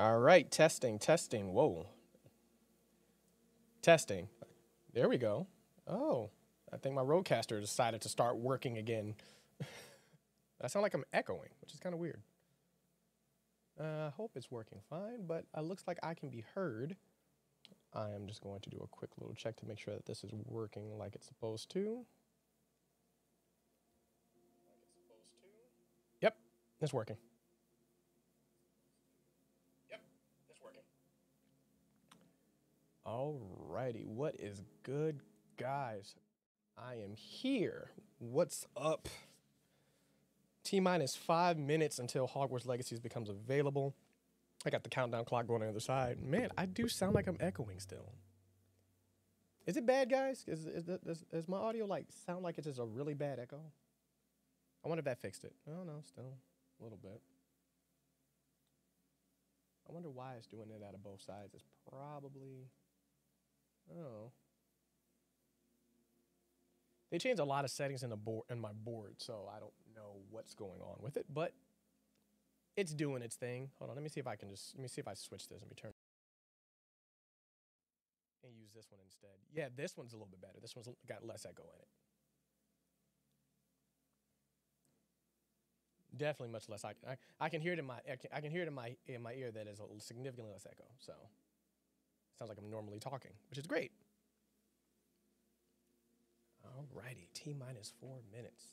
All right, testing, testing. Whoa. Testing. There we go. Oh, I think my RODECaster decided to start working again. I sound like I'm echoing, which is kind of weird. Uh, I hope it's working fine, but it looks like I can be heard. I am just going to do a quick little check to make sure that this is working like it's supposed to. Yep, it's working. Yep, it's working. Alrighty, what is good, guys? I am here. What's up? T minus five minutes until Hogwarts Legacies becomes available. I got the countdown clock going on the other side. Man, I do sound like I'm echoing still. Is it bad, guys? Is, is, is my audio like sound like it's just a really bad echo? I wonder if that fixed it. Oh no, still a little bit. I wonder why it's doing it out of both sides. It's probably oh. They changed a lot of settings in the board in my board, so I don't know what's going on with it, but it's doing its thing. Hold on, let me see if I can just let me see if I switch this. and return and use this one instead. Yeah, this one's a little bit better. This one's got less echo in it. Definitely much less. I, I, I can hear it in my I can, I can hear it in my in my ear that is a significantly less echo. So sounds like I'm normally talking, which is great. Alrighty, T minus four minutes.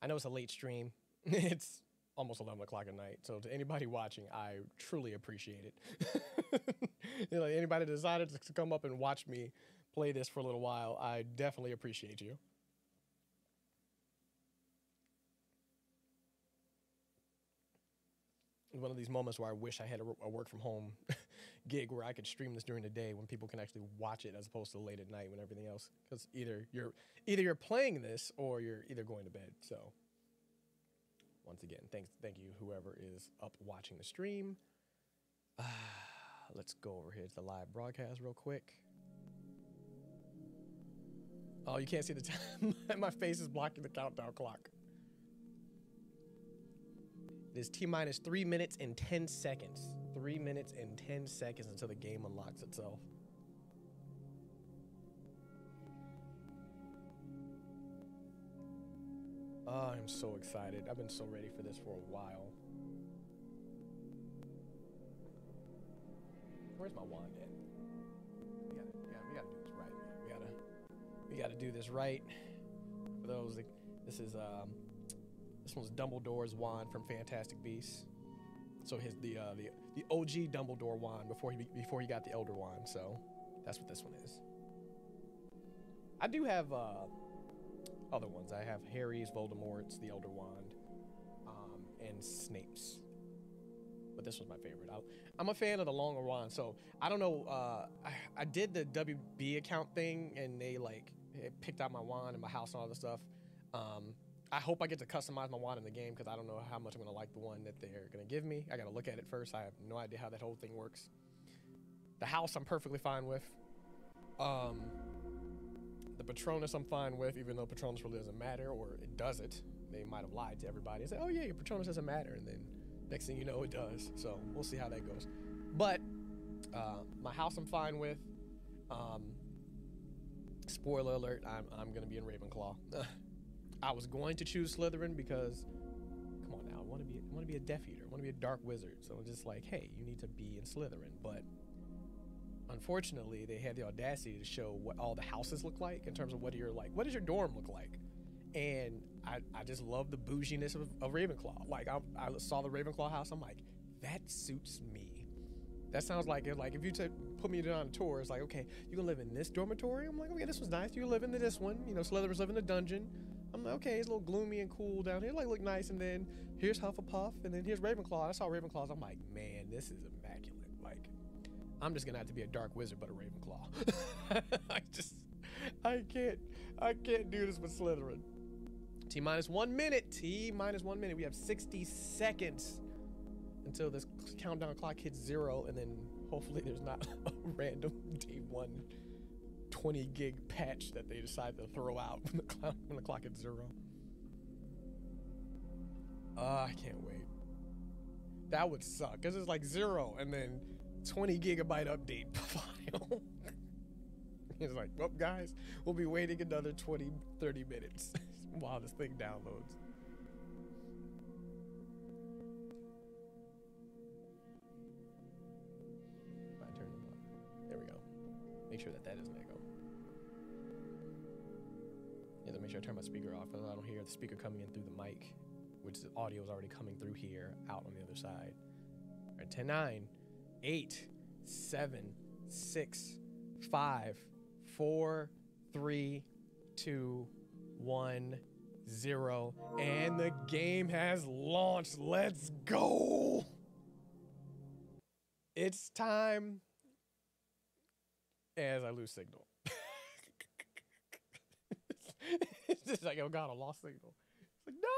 I know it's a late stream. it's almost 11 o'clock at night. So to anybody watching, I truly appreciate it. you know, anybody decided to come up and watch me play this for a little while, I definitely appreciate you. One of these moments where I wish I had a, a work from home gig where I could stream this during the day when people can actually watch it as opposed to late at night when everything else. Because either you're either you're playing this or you're either going to bed. So once again, thanks, thank you whoever is up watching the stream. Uh, let's go over here to the live broadcast real quick. Oh, you can't see the time. My face is blocking the countdown clock. It is T minus three minutes and 10 seconds. Three minutes and 10 seconds until the game unlocks itself. Oh, I'm so excited. I've been so ready for this for a while. Where's my wand at? We gotta, we gotta, we gotta do this right. man. We gotta, we gotta do this right. For those, this is um, this one's Dumbledore's wand from Fantastic Beasts. So his the uh, the the OG Dumbledore wand before he before he got the Elder wand. So that's what this one is. I do have uh, other ones. I have Harry's, Voldemort's, the Elder wand, um, and Snape's. But this was my favorite. I, am a fan of the longer wand, so I don't know. Uh, I, I did the WB account thing, and they like picked out my wand and my house and all this stuff. Um, I hope I get to customize my wand in the game because I don't know how much I'm gonna like the one that they're gonna give me. I gotta look at it first. I have no idea how that whole thing works. The house I'm perfectly fine with. Um, the Patronus I'm fine with, even though Patronus really doesn't matter, or it doesn't. They might have lied to everybody and said, "Oh yeah, your Patronus doesn't matter," and then next thing you know, it does. So we'll see how that goes. But uh, my house I'm fine with. Um, spoiler alert: I'm I'm gonna be in Ravenclaw. I was going to choose Slytherin because, come on now, I want to be I want to be a Death Eater, I want to be a Dark Wizard. So I'm just like, hey, you need to be in Slytherin. But unfortunately, they had the audacity to show what all the houses look like in terms of what your like, what does your dorm look like? And I, I just love the bouginess of, of Ravenclaw. Like I, I saw the Ravenclaw house, I'm like, that suits me. That sounds like it. Like if you t- put me on a tour, it's like, okay, you can live in this dormitory. I'm like, okay, this was nice. You live in this one. You know, Slytherin's live in the dungeon. I'm like, okay, it's a little gloomy and cool down here. Like, look nice. And then here's Hufflepuff, and then here's Ravenclaw. I saw Ravenclaws. I'm like, man, this is immaculate. Like, I'm just gonna have to be a dark wizard, but a Ravenclaw. I just, I can't, I can't do this with Slytherin. T minus one minute. T minus one minute. We have 60 seconds until this countdown clock hits zero, and then hopefully there's not a random day one 20 gig patch that they decide to throw out when the, clock, when the clock hits zero. Uh, I can't wait. That would suck. Cause it's like zero and then 20 gigabyte update file. He's like, well, guys, we'll be waiting another 20, 30 minutes while this thing downloads. There we go. Make sure that that doesn't echo. Make sure I turn my speaker off because I don't hear the speaker coming in through the mic, which the audio is already coming through here, out on the other side. All right, 10, 9, 8, 7, 6, 5, 4, 3, 2, 1, 0. And the game has launched. Let's go. It's time. As I lose signal. it's just like, oh God, I lost signal. It's like, no.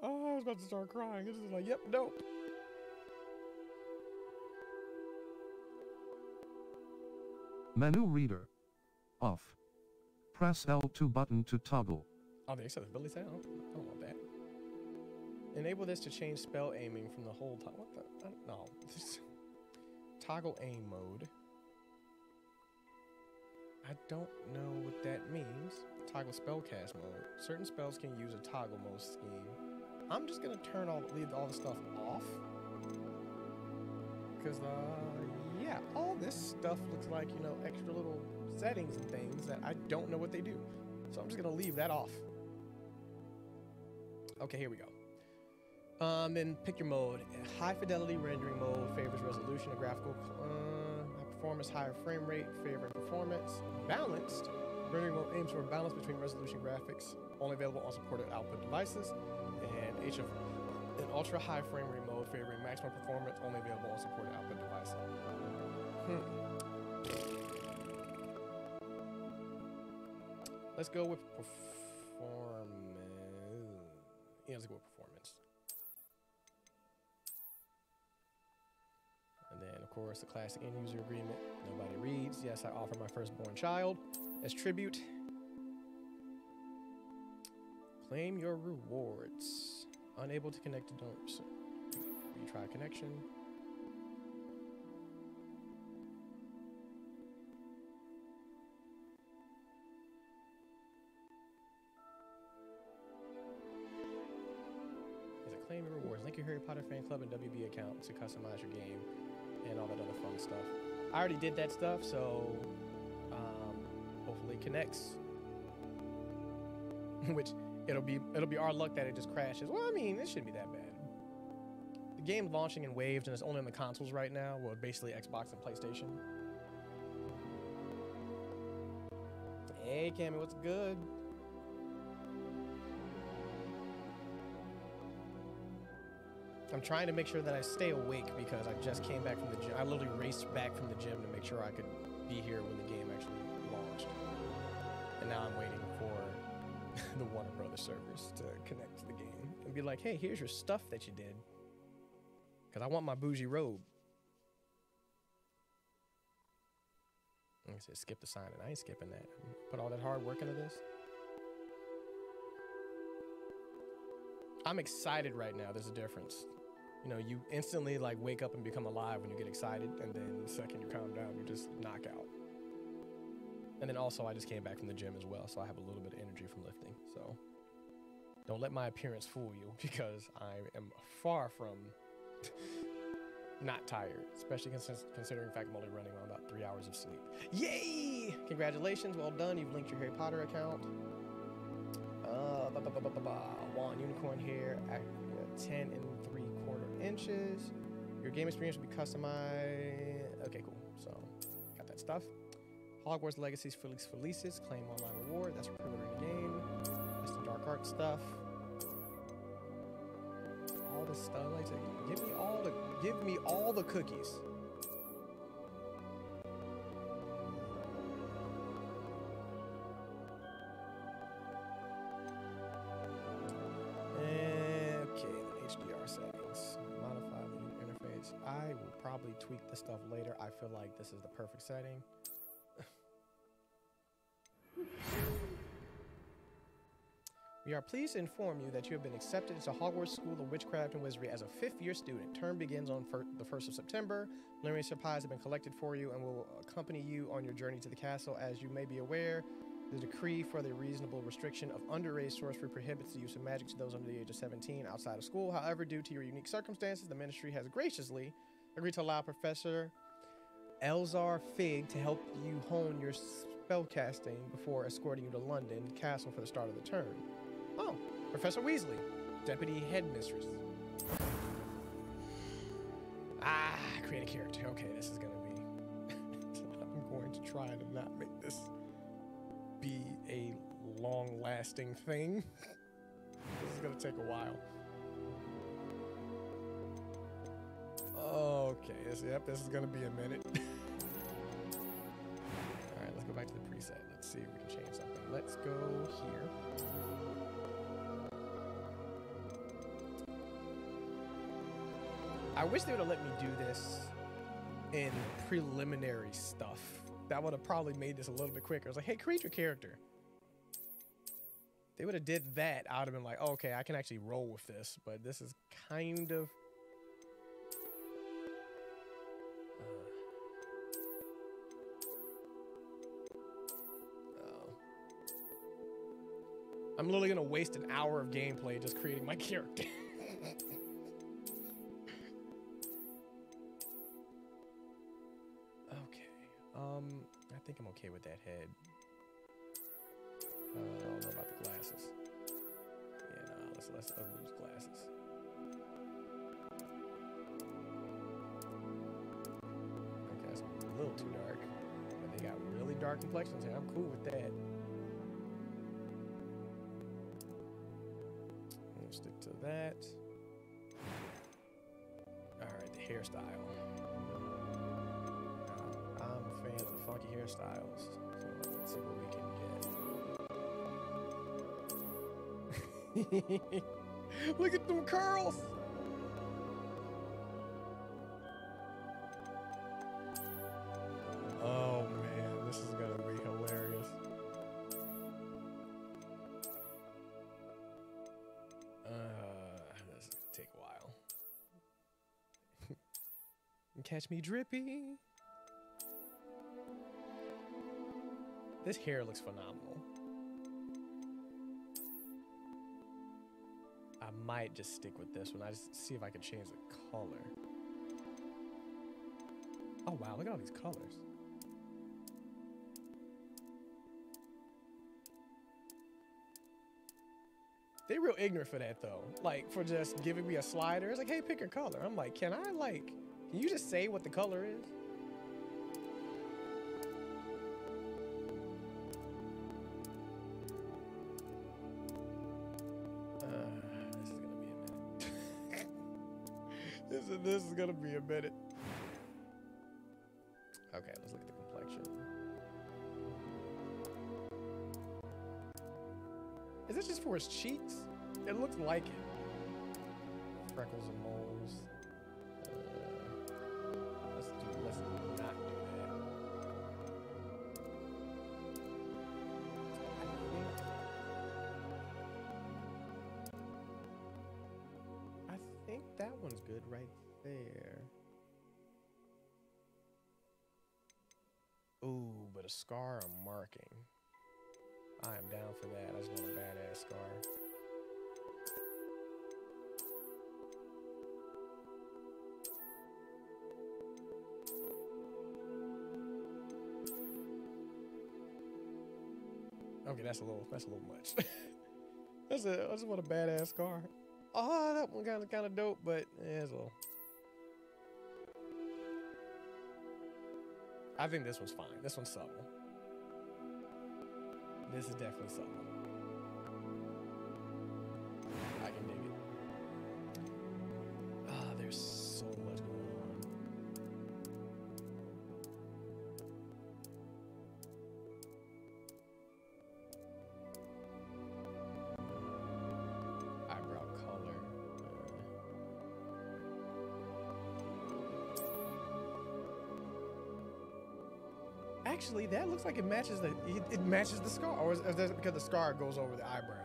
Oh, I was about to start crying. It's just like, yep, nope. Menu reader. Off. Press L2 button to toggle. Oh, they said ability set. I don't, I don't want that. Enable this to change spell aiming from the whole time. What the? I don't, no. Toggle aim mode. I don't know what that means. Toggle spellcast mode. Certain spells can use a toggle mode scheme. I'm just gonna turn all leave all the stuff off. Cause uh yeah, all this stuff looks like, you know, extra little settings and things that I don't know what they do. So I'm just gonna leave that off. Okay, here we go. Um, then pick your mode. High fidelity rendering mode favors resolution and graphical uh, performance, higher frame rate favoring performance. Balanced rendering mode aims for a balance between resolution graphics, only available on supported output devices, and HF an ultra high frame rate mode favoring maximum performance, only available on supported output devices. Hmm. Let's go with performance. Yeah, let's go with performance. Course, the classic end user agreement. Nobody reads. Yes, I offer my firstborn child as tribute. Claim your rewards. Unable to connect to donors. Retry connection. Is it claim your rewards? Link your Harry Potter fan club and WB account to customize your game and all that other fun stuff. I already did that stuff, so um, hopefully it connects. Which it'll be it'll be our luck that it just crashes. Well, I mean, it shouldn't be that bad. The game's launching in waves and it's only on the consoles right now. Well, basically Xbox and PlayStation. Hey, Cammy, what's good? I'm trying to make sure that I stay awake because I just came back from the gym. I literally raced back from the gym to make sure I could be here when the game actually launched. And now I'm waiting for the Warner Brothers servers to connect to the game and be like, hey, here's your stuff that you did. Because I want my bougie robe. And I said, skip the sign, and I ain't skipping that. Put all that hard work into this. I'm excited right now. There's a difference. You know, you instantly like wake up and become alive when you get excited, and then the second you calm down, you just knock out. And then also, I just came back from the gym as well, so I have a little bit of energy from lifting. So don't let my appearance fool you, because I am far from not tired, especially cons- considering fact I'm only running on about three hours of sleep. Yay! Congratulations, well done. You've linked your Harry Potter account. Uh, ba ba ba ba ba ba. Wand unicorn here at uh, 10 and 3 quarter inches. Your game experience will be customized. Okay, cool. So, got that stuff. Hogwarts Legacy's Felix Felicis. Claim online reward. That's for pre-ordering the game. That's the Dark Art stuff. All stuff. Like, give me all the, give me all the cookies. Feel like this is the perfect setting. We are pleased to inform you that you have been accepted into Hogwarts School of Witchcraft and Wizardry as a fifth year student. Term begins on fir- the 1st of September. Learning supplies have been collected for you and will accompany you on your journey to the castle. As you may be aware, the decree for the reasonable restriction of underage sorcery prohibits the use of magic to those under the age of 17 outside of school. However, due to your unique circumstances, the ministry has graciously agreed to allow Professor Eleazar Fig to help you hone your spellcasting before escorting you to London Castle for the start of the term. Oh, Professor Weasley, Deputy Headmistress. Ah, create a character. Okay, this is gonna be. I'm going to try to not make this be a long-lasting thing. this is gonna take a while. Okay, this, yep, this is gonna be a minute. All right, let's go back to the preset. Let's see if we can change something. Let's go here. I wish they would have let me do this in preliminary stuff. That would have probably made this a little bit quicker. I was like, hey, create your character. They would have did that. I would have been like, oh, okay, I can actually roll with this. But this is kind of. I'm literally gonna waste an hour of gameplay just creating my character. okay. Um, I think I'm okay with that head. Uh, I don't know about the glasses. Yeah, no, let's let's, lose glasses. Okay, that's a little too dark. But they got really dark complexions here. I'm cool with that. Stick to that. Alright, the hairstyle. Uh, I'm a fan of the funky hairstyles. So let's see what we can get. Look at them curls! Me drippy. This hair looks phenomenal. I might just stick with this one. I just see if I can change the color. Oh wow, look at all these colors. They real ignorant for that though. Like for just giving me a slider. It's like, hey, pick a color. I'm like, can I like can you just say what the color is? Uh, this is gonna be a minute. this is this is gonna be a minute. Okay, let's look at the complexion. Is this just for his cheeks? It looks like it. Freckles and moles. That one's good right there. Ooh, but a scar or marking. I am down for that. I just want a badass scar. Okay, that's a little. That's a little much. that's a. I just want a badass scar. Oh, that one kind of kind of dope, but yeah, it's a little. I think this one's fine. This one's subtle. This is definitely subtle. Actually, that looks like it matches the it, it matches the scar, or is, is that because the scar goes over the eyebrow?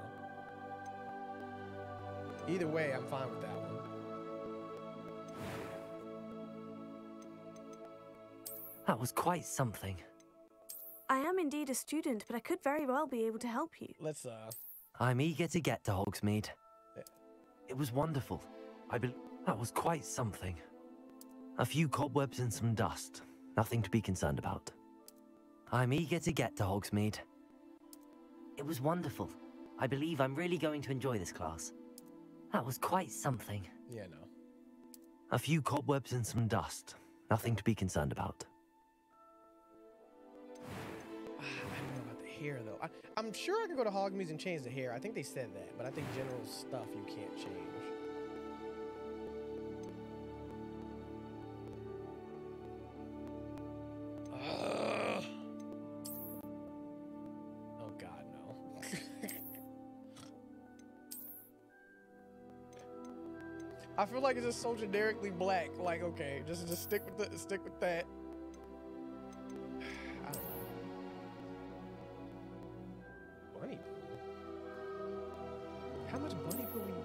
Either way, I'm fine with that one. That was quite something. I am indeed a student, but I could very well be able to help you. Let's uh I'm eager to get to Hogsmeade. Yeah. It was wonderful. I bel that was quite something. A few cobwebs and some dust. Nothing to be concerned about. I'm eager to get to Hogsmeade. It was wonderful. I believe I'm really going to enjoy this class. That was quite something. yeah no. A few cobwebs and some dust. Nothing to be concerned about. Ah, I don't know about the hair though. I, I'm sure I can go to Hogsmeade and change the hair. I think they said that, but I think general stuff you can't change. Feel like it's just so generically black. Like, okay, just just stick with the stick with that. I don't know. Bunny poo? How much bunny poo are you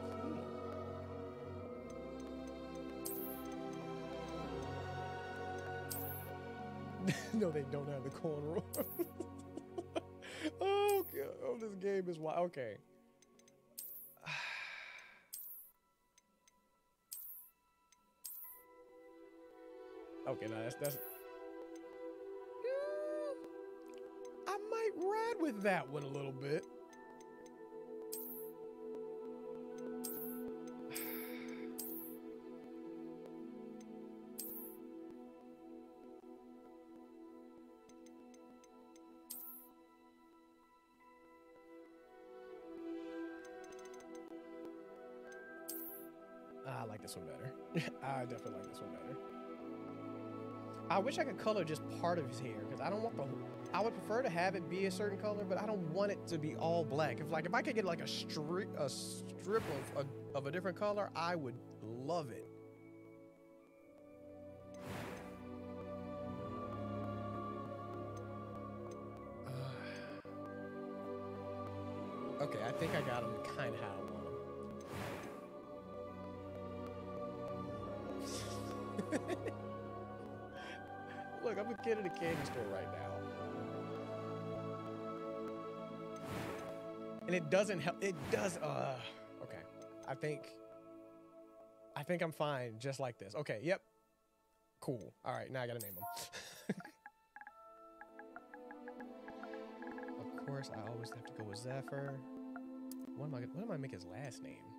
cleaning? no, they don't have the corner. oh, God. oh, this game is wild. Okay. Okay, no, that's that's. I might ride with that one a little bit. I like this one better. I definitely like this one better. I wish I could color just part of his hair because I don't want the. Whole. I would prefer to have it be a certain color, but I don't want it to be all black. If like if I could get like a strip a strip of a, of a different color, I would love it. okay, I think I got him kind of how I want him. Look, I'm a kid at a candy store right now. And it doesn't help. It does. Uh, okay. I think. I think I'm fine just like this. Okay. Yep. Cool. All right. Now I gotta name him. of course, I always have to go with Zephyr. What am I? What am I make his last name?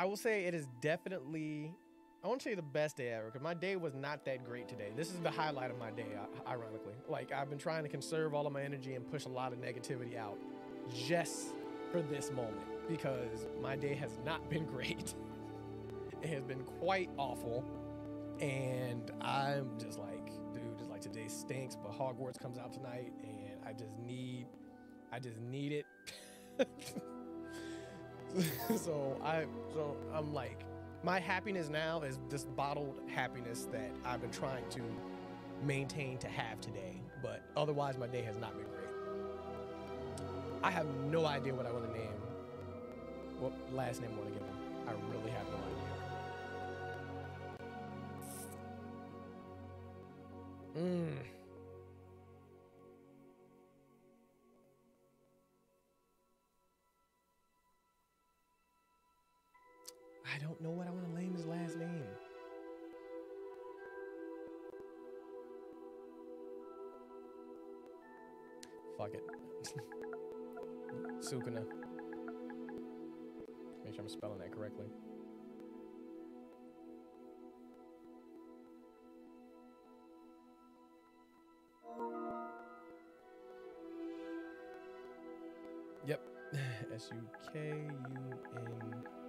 I will say it is definitely. I won't say the best day ever because my day was not that great today. This is the highlight of my day, ironically. Like, I've been trying to conserve all of my energy and push a lot of negativity out just for this moment because my day has not been great. it has been quite awful. And I'm just like, dude, just like today stinks, but Hogwarts comes out tonight and I just need, I just need it. so I so I'm like my happiness now is this bottled happiness that I've been trying to maintain to have today. But otherwise my day has not been great. I have no idea what I want to name. What last name I want to give him. I really have no idea. Mm. Don't know what I want to name his last name. Fuck it. Sukuna. Make sure I'm spelling that correctly. Yep. S U K U N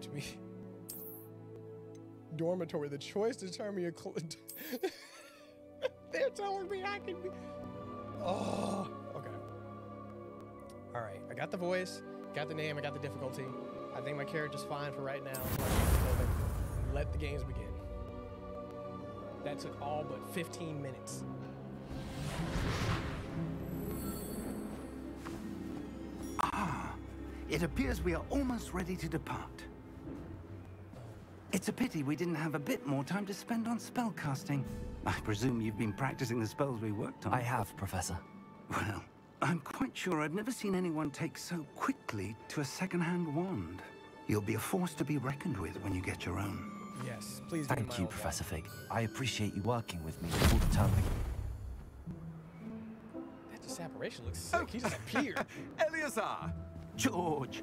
Be dormitory. The choice to determine your. Cl- They're telling me I can be. Oh, okay. All right, I got the voice, got the name, I got the difficulty. I think my character's fine for right now. Let the games begin. That took all but 15 minutes. Ah, it appears we are almost ready to depart. It's a pity we didn't have a bit more time to spend on spellcasting. I presume you've been practicing the spells we worked on. I have, Professor. Well, I'm quite sure I've never seen anyone take so quickly to a second-hand wand. You'll be a force to be reckoned with when you get your own. Yes, please. give Thank you, own Professor Fig. I appreciate you working with me all the time. That just looks sick. He just appeared. Eleazar! George,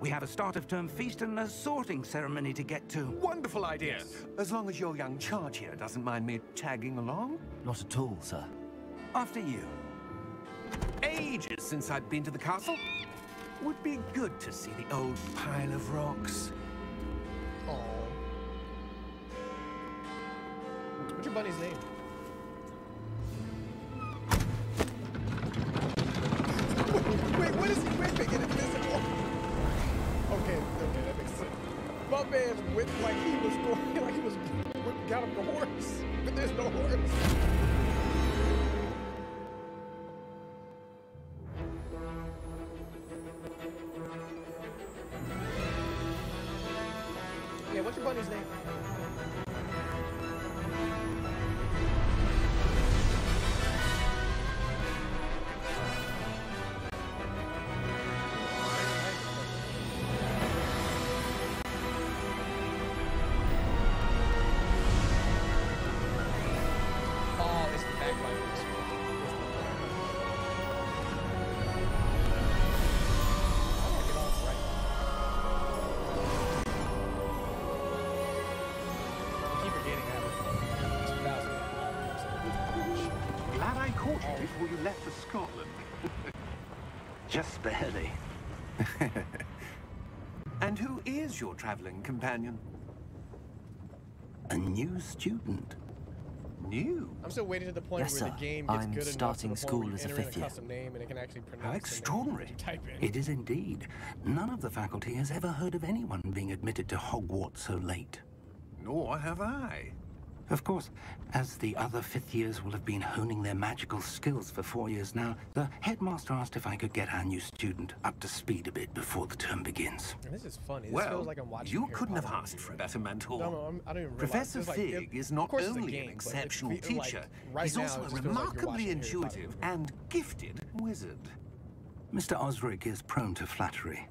We have a start of term feast and a sorting ceremony to get to. Wonderful idea. As long as your young charge here doesn't mind me tagging along. Not at all, sir. After you. Ages since I've been to the castle. Would be good to see the old pile of rocks. Aw. What's your bunny's name? Is your traveling companion? A new student. New? I'm still waiting to the point Yes, where sir. the game gets I'm good starting enough to the point school where you as a fifth year. custom name and it can actually pronounce the name extraordinary. you type in. It is indeed. None of the faculty has ever heard of anyone being admitted to Hogwarts so late. Nor have I. Of course, as the other fifth years will have been honing their magical skills for four years now, the headmaster asked if I could get our new student up to speed a bit before the term begins. This is funny. This Well, feels like I'm watching you Harry couldn't have asked for a better mentor. No, no, I'm, don't even. Professor It's like, Fig it- is of not course it's a only game, an but it exceptional like teacher, right he's now, also a just feels like remarkably watching Harry Potter intuitive and gifted wizard. Mr. Osric is prone to flattery.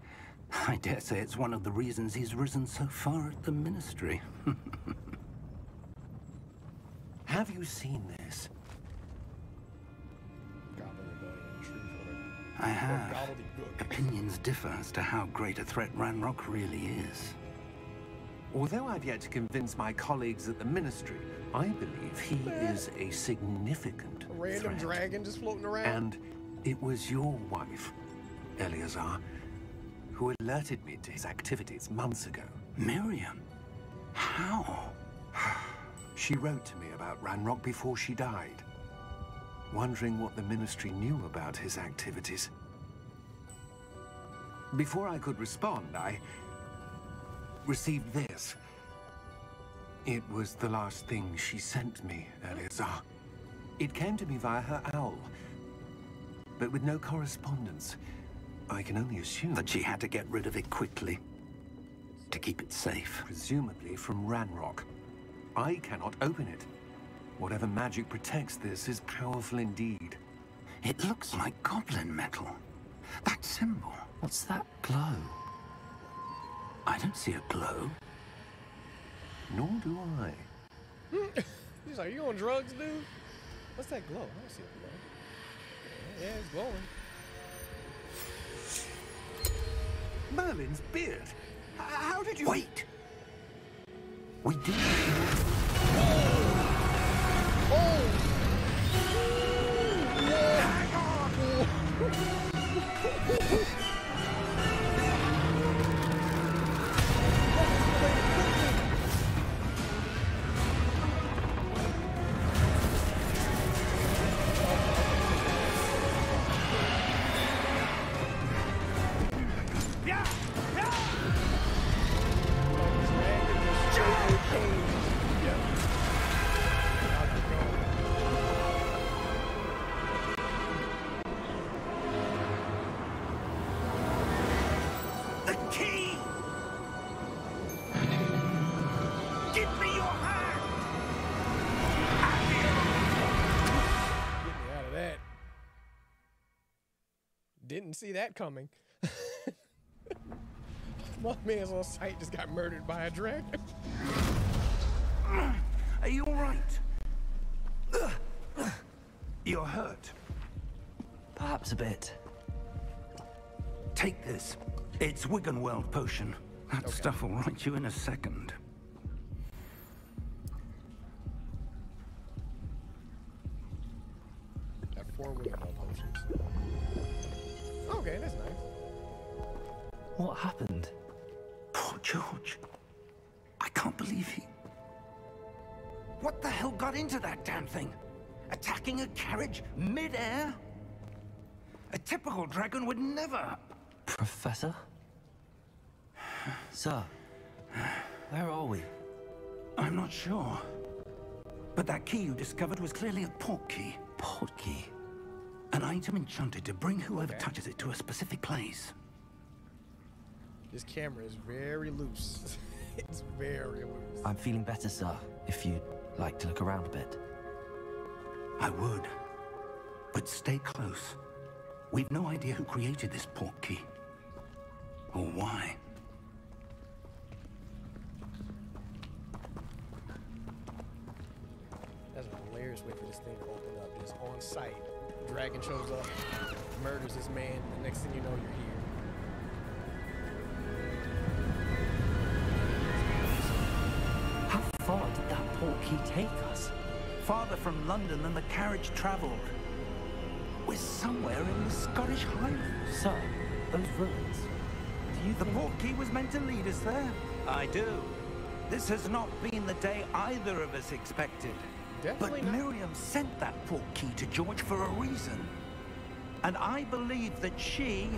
I dare say it's one of the reasons he's risen so far at the ministry. Have you seen this? Goblin Rebellion, True Footer. I have. Opinions differ as to how great a threat Ranrock really is. Although I've yet to convince my colleagues at the ministry, I believe he eh. is a significant A random threat. dragon just floating around. And it was your wife, Eleazar, who alerted me to his activities months ago. Miriam? How? She wrote to me about Ranrock before she died, wondering what the ministry knew about his activities. Before I could respond, I received this. It was the last thing she sent me, Eleazar. It came to me via her owl, but with no correspondence. I can only assume That she had to get rid of it quickly. To keep it safe. presumably from Ranrock. I cannot open it. Whatever magic protects this is powerful indeed. It looks like goblin metal. That symbol. What's that glow? I don't see a glow. Nor do I. He's like, you on drugs, dude? What's that glow? I don't see a glow. Yeah, yeah, it's glowing. Merlin's beard. How did you... Wait! We did. The Didn't see that coming. My man's on sight just got murdered by a dragon. Are you all right? You're hurt. Perhaps a bit. Take this. It's Wiggenweld potion. That Okay. stuff will right you in a second. Key you discovered was clearly a port key. Port key. An item enchanted to bring whoever Okay. touches it to a specific place. This camera is very loose. it's very loose. I'm feeling better, sir, if you'd like to look around a bit. I would. But stay close. We've no idea who created this port key. Or why. Thing to open up. Just on site. Dragon shows up, murders this man, the next thing you know, you're here. How far did that port key take us? Farther from London than the carriage travelled. We're somewhere in the Scottish Highlands. Sir, those ruins. Do you The think... port key was meant to lead us there? I do. This has not been the day either of us expected. Definitely but not. Miriam sent that port key to George for a reason. And I believe that she,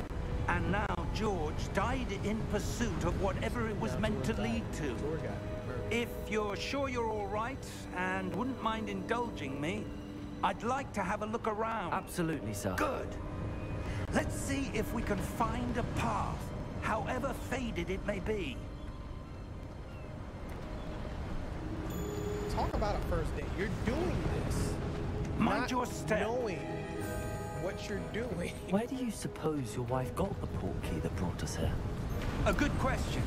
and now George, died in pursuit of whatever it was meant to lead to. George got murdered. If you're sure you're all right and wouldn't mind indulging me, I'd like to have a look around. Absolutely, sir. Good. Let's see if we can find a path, however faded it may be. Talk about a first date. You're doing this. Mind your step. Knowing what you're doing. Where do you suppose your wife got the port key that brought us here? A good question.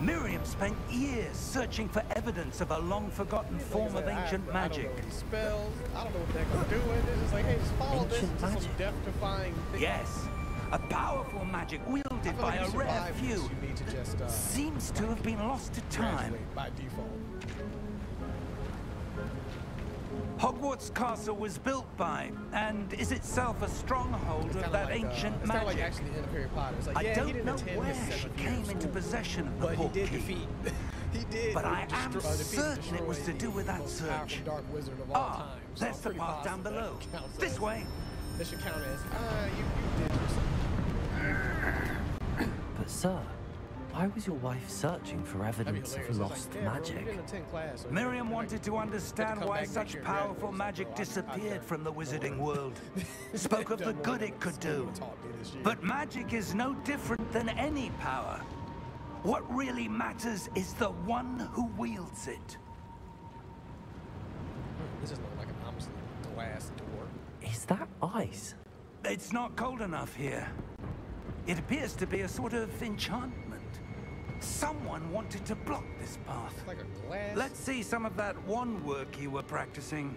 Miriam spent years searching for evidence of a long-forgotten form Like of I I- ancient I magic. don't know spells. I don't know what they're gonna do with it. It's like, hey, just follow this. Ancient It's some magic. death-defying thing. Yes, a powerful magic wielded feel by like a rare survive this, few. Need to just uh, Seems to have been lost to time. by default. Hogwarts Castle was built by, and is itself a stronghold It's of that like, uh, ancient it's magic. like actually the Harry Potter. It's like, I yeah, don't didn't know where she came of into possession of the but he did defeat. he did. But I am uh, defeat and certain it was to do with that search. dark wizard of all Ah, time. So there's the path down below. This as- way. This should count as, uh, you, you did yourself. But, sir, why was your wife searching for evidence of lost like, yeah, magic? class, so Miriam wanted to understand come why such year powerful graduate. magic Bro, disappeared from the wizarding world. Spoke of the good it could do. taught me this year. But magic is no different than any power. What really matters is the one who wields it. This just looks like an obviously glass door. Is that ice? It's not cold enough here. It appears to be a sort of enchantment. Someone wanted to block this path. Like Let's see some of that wand work you were practicing.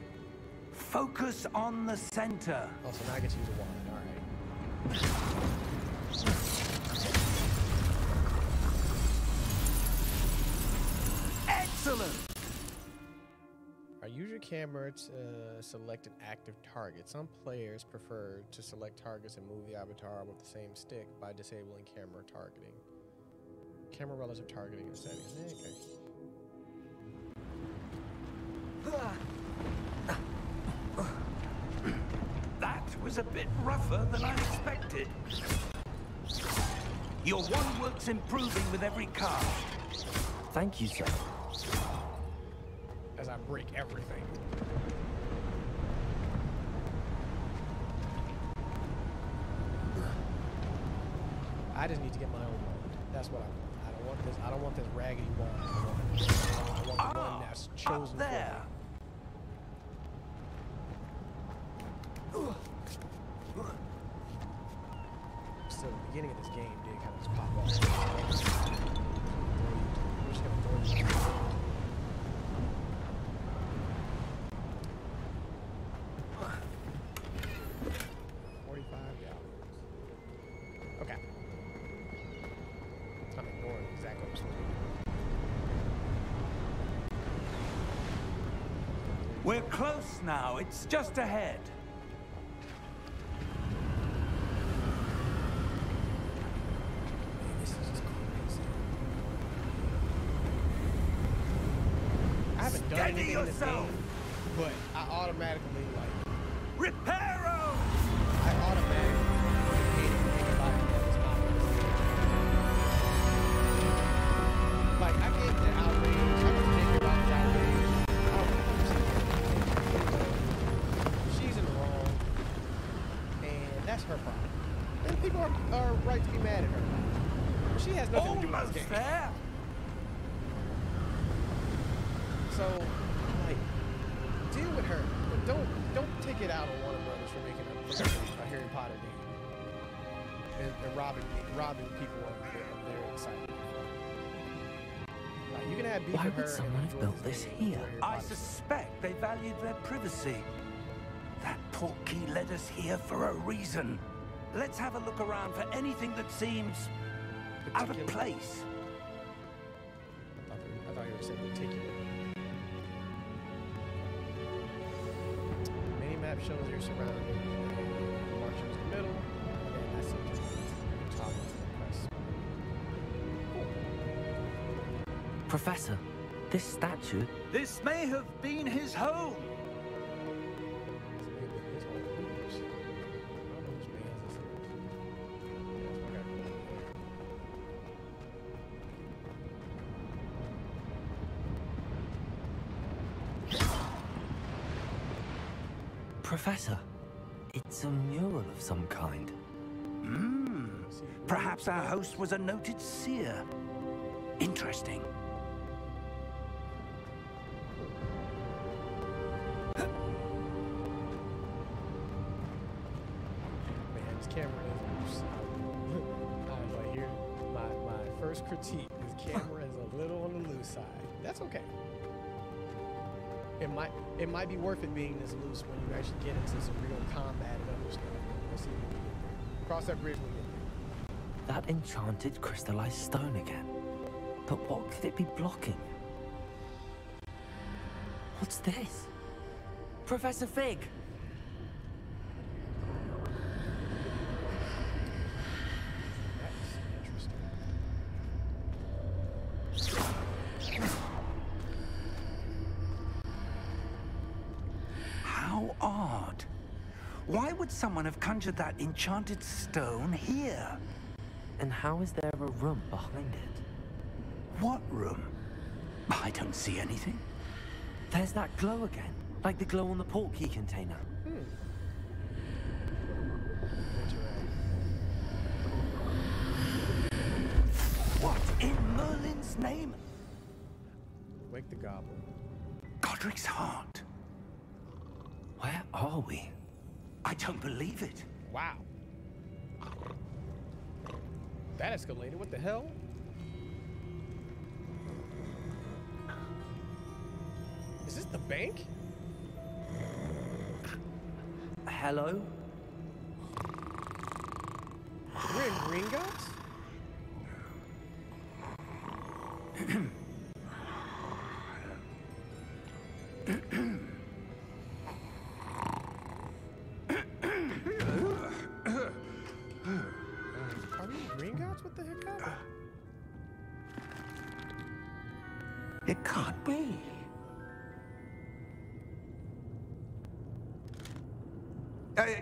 Focus on the center. Oh, so now I get to use a wand. All right. Excellent. I use your camera to uh, select an active target. Some players prefer to select targets and move the avatar with the same stick by disabling camera targeting. Camera relative targeting and settings. Eh, Okay. That was a bit rougher than I expected. Your wand work's improving with every cast. Thank you, sir. As I break everything. I just need to get my own wand. That's what I want. I don't want this. I don't want this raggedy wand. I want, I want the one Ah, that's chosen there. me. Still, the beginning of this game did kind of just pop off. We're just gonna throw you. Forty-five dollars. Okay. I'm ignoring exactly what I'm supposed to do. We're close now. It's just ahead. Like, you can have beef Why would someone have built this this game and here? I suspect they valued their privacy. That portkey led us here for a reason. Let's have a look around for anything that seems out of place. I thought, I thought you were saying particular. Mini map shows your surroundings. Professor, this statue. This may have been his home. This may have been his whole Hooters. I don't know which man this is. Yes, okay. Professor, it's a mural of some kind. Hmm. Perhaps our host was a noted seer. Interesting. It might be worth it being this loose when you actually get into some real combat and stuff. We'll see. Cross that bridge when we get there. That enchanted crystallized stone again. But what could it be blocking? What's this? Professor Fig! Conjured that enchanted stone here? And how is there a room behind it? What room? I don't see anything. There's that glow again, like the glow on the portkey container. Wow. That escalated. What the hell? Is this the bank? Hello? We're in Gringotts?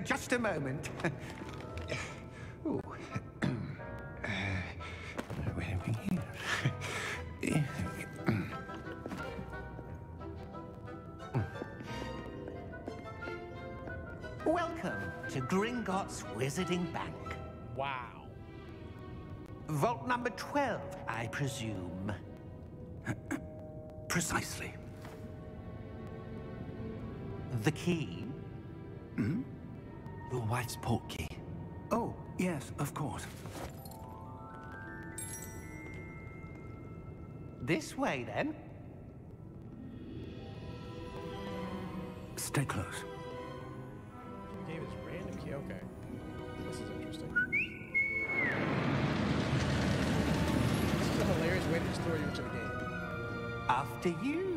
Just a moment. Ooh. Uh, where are we here? Welcome to Gringotts Wizarding Bank. Wow. Vault number 12, I presume. Precisely. The key? Your wife's portkey. Oh, yes, of course. This way, then. Stay close. He gave his random key. Okay. This is interesting. This is a hilarious way to just throw you into the game. After you.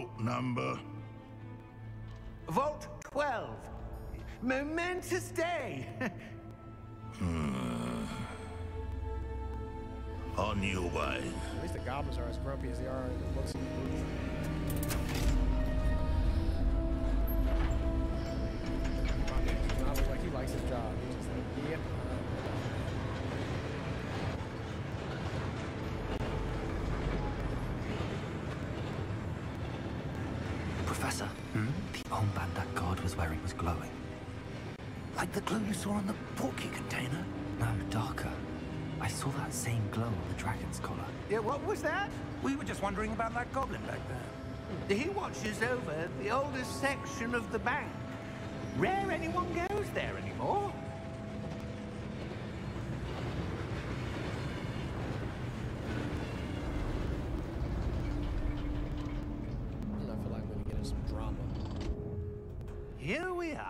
is. Vault number. Vault 12. Momentous day. Hmm. On your way. At least the goblins are as grumpy as they are in the books like the glow you saw on the portkey container. No, darker. I saw that same glow on the dragon's collar. Yeah, what was that? We were just wondering about that goblin back there. Hmm, he watches over the oldest section of the bank. Rare anyone goes there anymore. I feel like we're gonna get into some drama. Here we are.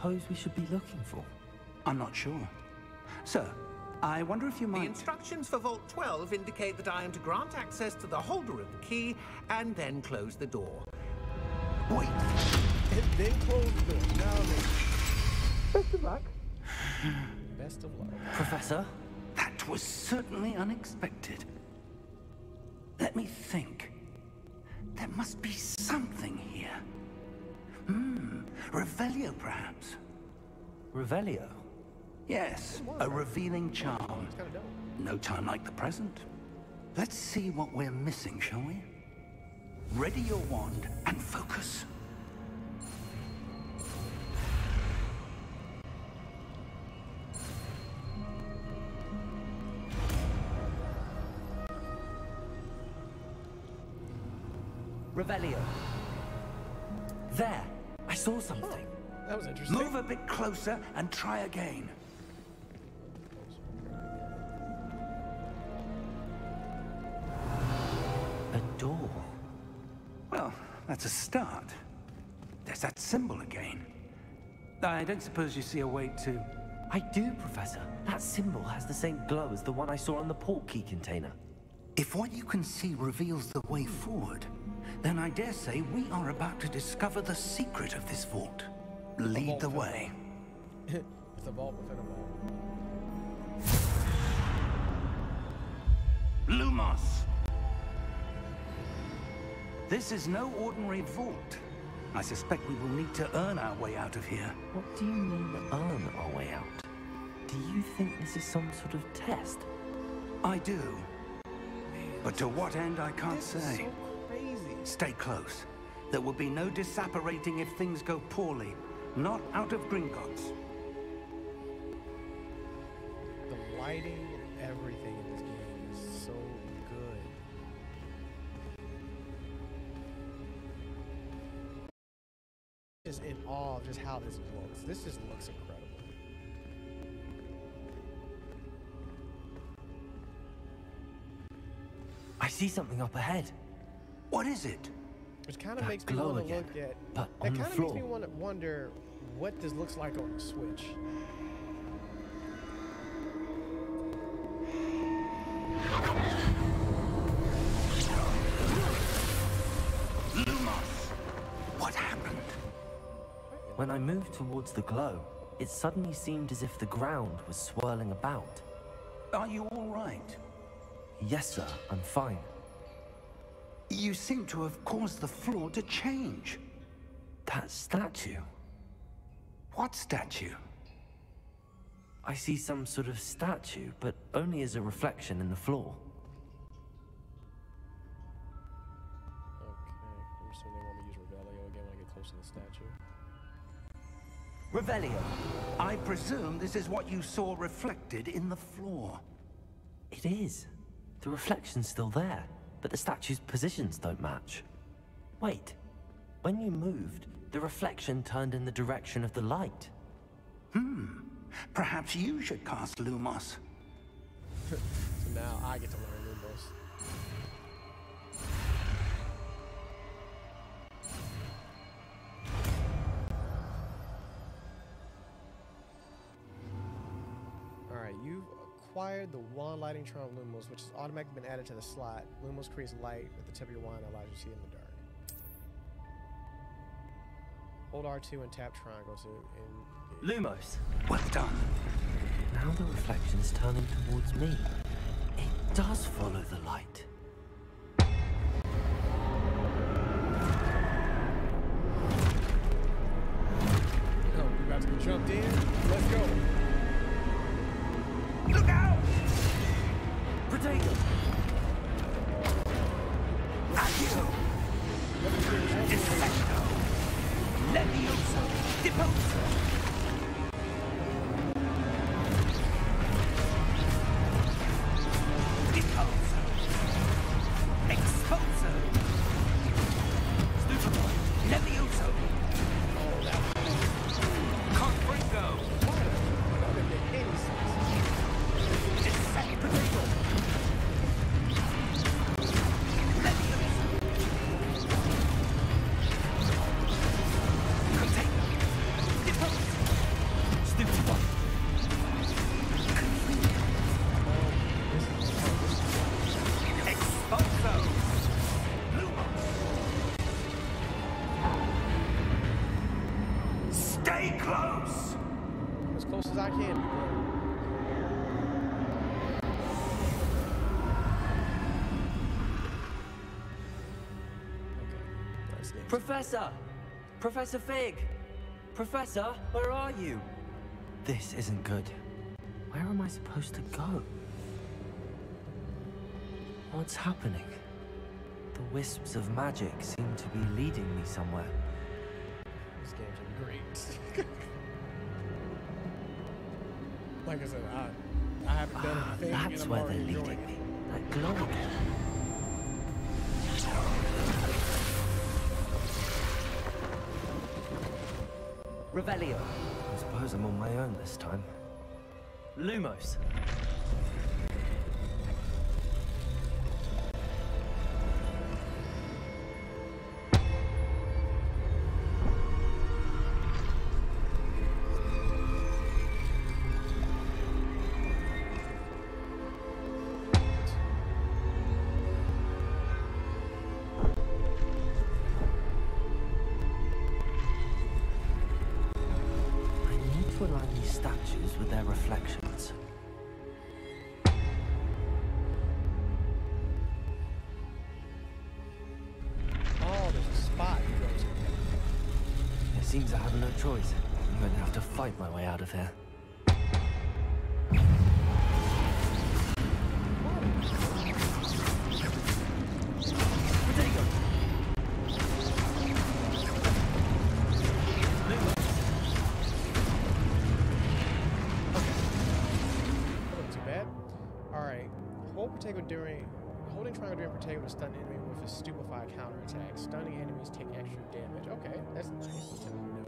Suppose we should be looking for? I'm not sure. Sir, I wonder if you might... The instructions for Vault 12 indicate that I am to grant access to the holder of the key and then close the door. Wait. And then close the door. Now then. Best of luck. Best of luck. Professor? That was certainly unexpected. Let me think. There must be something here. Hmm, Revelio, perhaps. Revelio? Yes, a revealing charm. No time like the present. Let's see what we're missing, shall we? Ready your wand and focus. Revelio. There. I saw something. Oh, that was interesting. Move a bit closer and try again. A door. Well, that's a start. There's that symbol again. I don't suppose you see a way to... I do, Professor. That symbol has the same glow as the one I saw on the port key container. If what you can see reveals the way forward, then I dare say we are about to discover the secret of this vault. Lead the way. it's a vault within a vault. Lumos! This is no ordinary vault. I suspect we will need to earn our way out of here. What do you mean, earn our way out? Do you think this is some sort of test? I do. But to what end, I can't This is say. So crazy. Stay close. There will be no disapparating if things go poorly. Not out of Gringotts. The lighting and everything in this game is so good. Just in awe of just how this looks. This just looks incredible. I see something up ahead. What is it? Which kind of makes me want to look at. but that kind of makes me want to wonder what this looks like on the Switch. Lumos! What happened? When I moved towards the glow, it suddenly seemed as if the ground was swirling about. Are you all right? Yes, sir, I'm fine. You seem to have caused the floor to change. That statue. What statue? I see some sort of statue, but only as a reflection in the floor. Okay, I'm assuming they want me to use Revelio again when I get close to the statue. Revelio. I presume this is what you saw reflected in the floor. It is. The reflection's still there, but the statue's positions don't match. Wait. When you moved, the reflection turned in the direction of the light. Hmm. Perhaps you should cast Lumos. So now I get to learn acquired the wand lighting charm of Lumos, which has automatically been added to the slot. Lumos creates light at the tip of your wand and allows you to see in the dark. Hold R2 and tap triangle to in Lumos. Well done. Now the reflection is turning towards me. It does follow the light. Professor! Professor Fig! Professor, where are you? This isn't good. Where am I supposed to go? What's happening? The wisps of magic seem to be leading me somewhere. This game's are great. like I said, I, I haven't done Ah, anything that's where they're leading it. me. That glow again. Revelio. I suppose I'm on my own this time. Lumos. Reflections. Oh, there's a spot you. It seems I have no choice. I'm going to have to fight my way out of here. Protego during holding triangle during Protego to stun enemy with his stupefy counterattack. Stunning enemies take extra damage. Okay, that's nice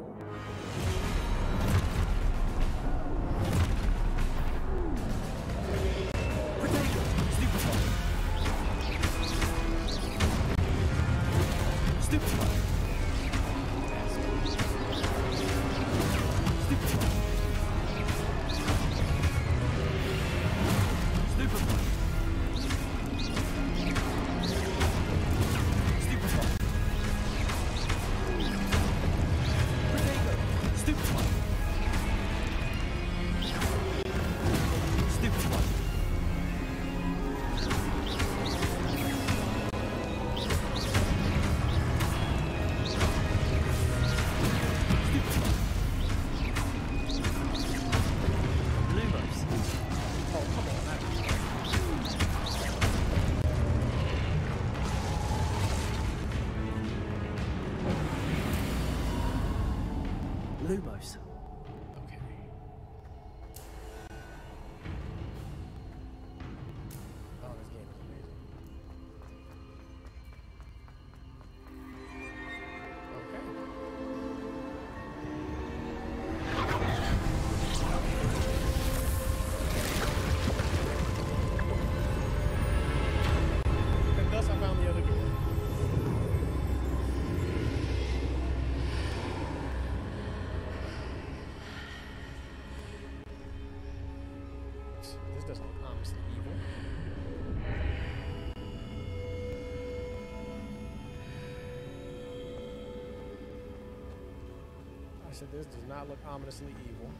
said this does not look ominously evil.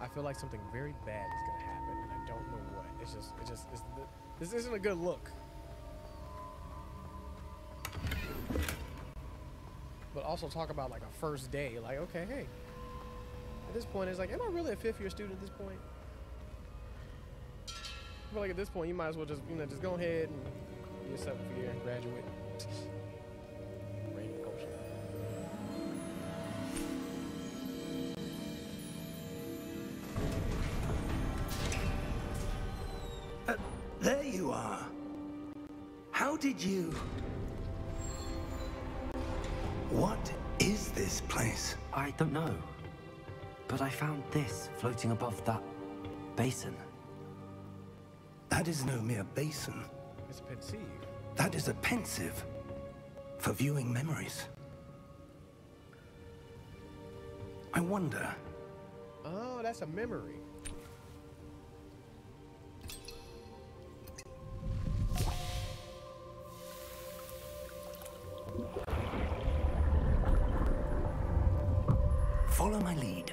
I feel like something very bad is gonna happen, and I don't know what. It's just, it just, it's, this isn't a good look. But also talk about like a first day, like okay, hey. At this point, it's like, am I really a fifth year student at this point? I feel like at this point, you might as well just, you know, just go ahead and be a seventh year and graduate. Uh, there you are. How did you... What is this place? I don't know. But I found this floating above that basin. That is no mere basin. It's Pensieve. That is a Pensieve for viewing memories. I wonder, Oh, that's a memory. follow my lead.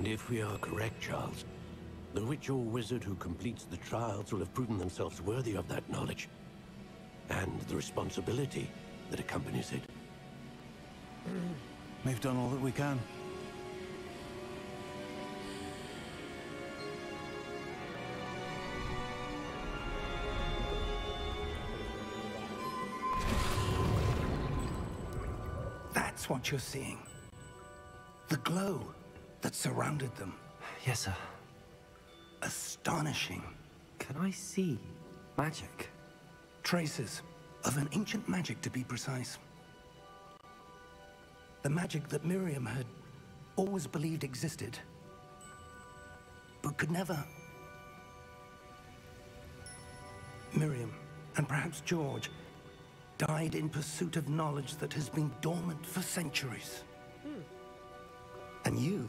and if we are correct, Charles, the witch or wizard who completes the trials will have proven themselves worthy of that knowledge. And the responsibility that accompanies it. We've done all that we can. That's what you're seeing. The glow that surrounded them. Yes, sir. Astonishing. Can I see magic? Traces of an ancient magic, to be precise. The magic that Miriam had always believed existed, but could never. Miriam, and perhaps George, died in pursuit of knowledge that has been dormant for centuries. Hmm. And you,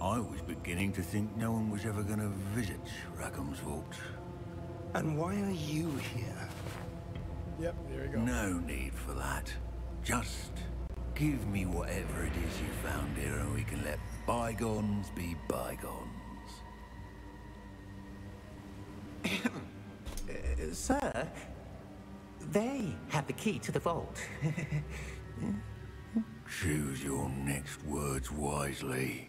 I was beginning to think no one was ever going to visit Rackham's Vault. And why are you here? Yep, there you go. No need for that. Just give me whatever it is you found here and we can let bygones be bygones. Uh, sir, they have the key to the vault. Choose your next words wisely.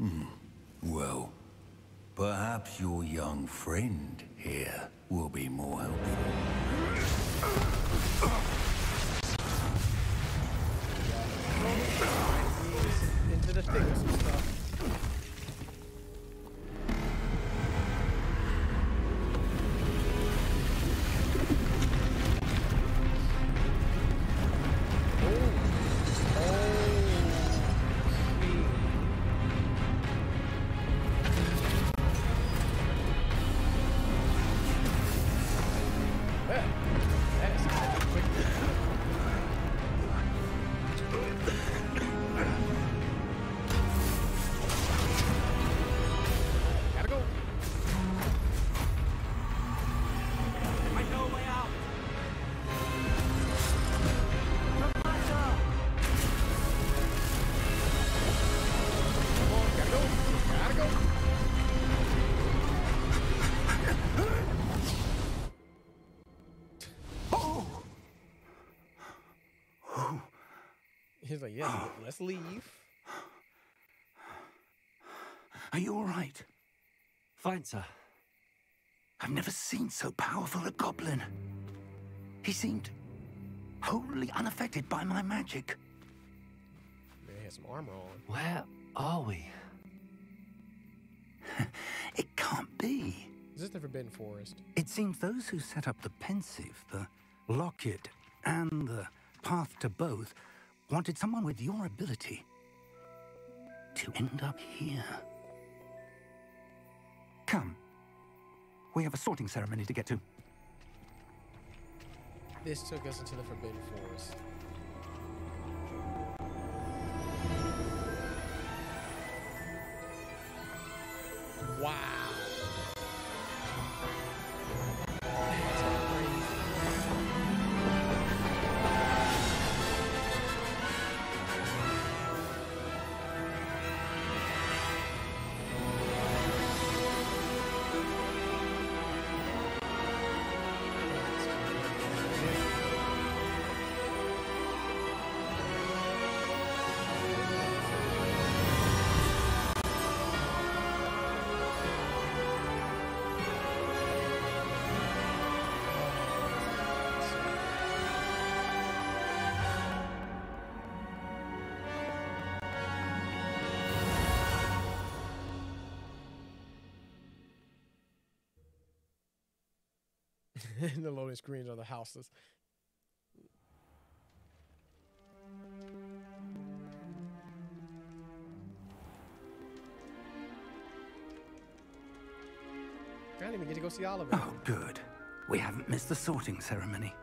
Hmm. Well, perhaps your young friend here will be more helpful. Into the some stuff. He's like, yeah, let's leave. Are you all right? Fine, sir. I've never seen so powerful a goblin. He seemed wholly unaffected by my magic. He has some armor on. Where are we? It can't be. Is this the Forbidden Forest? It seems those who set up the Pensieve, the locket, and the path to both wanted someone with your ability to end up here. Come. We have a sorting ceremony to get to. This took us into the Forbidden Forest. Wow. the loading screens are the houses. I didn't even get to go see Oliver. Oh, good. We haven't missed the sorting ceremony.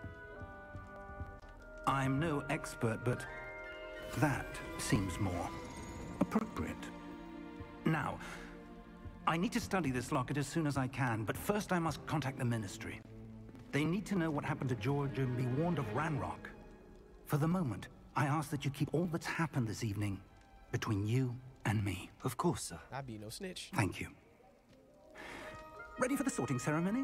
I'm no expert, but that seems more appropriate. Now, I need to study this locket as soon as I can, but first I must contact the Ministry. They need to know what happened to George and be warned of Ranrock. For the moment, I ask that you keep all that's happened this evening between you and me. Of course, sir. I'd be no snitch. Thank you. Ready for the sorting ceremony?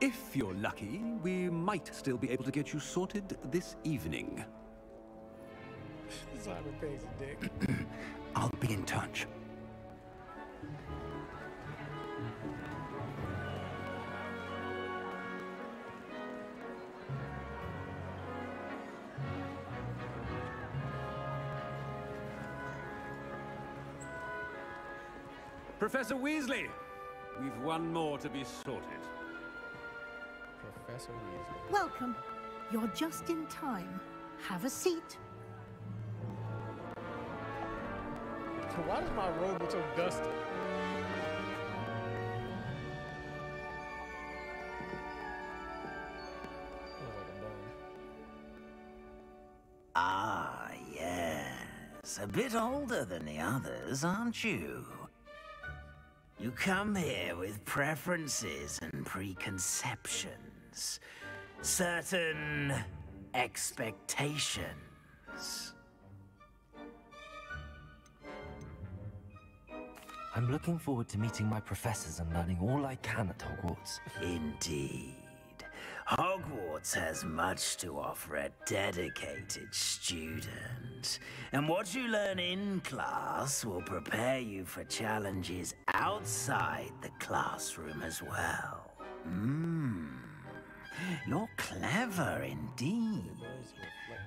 If you're lucky, we might still be able to get you sorted this evening. Simon Pegg's a dick. I'll be in touch. Professor Weasley, we've one more to be sorted. Professor Weasley. Welcome. You're just in time. Have a seat. Why does my robe look so dusty? Looks like a bum. Ah, yes. A bit older than the others, aren't you? You come here with preferences and preconceptions. Certain expectations. I'm looking forward to meeting my professors and learning all I can at Hogwarts. Indeed. Hogwarts has much to offer a dedicated student. And what you learn in class will prepare you for challenges outside the classroom as well. Mmm. You're clever indeed.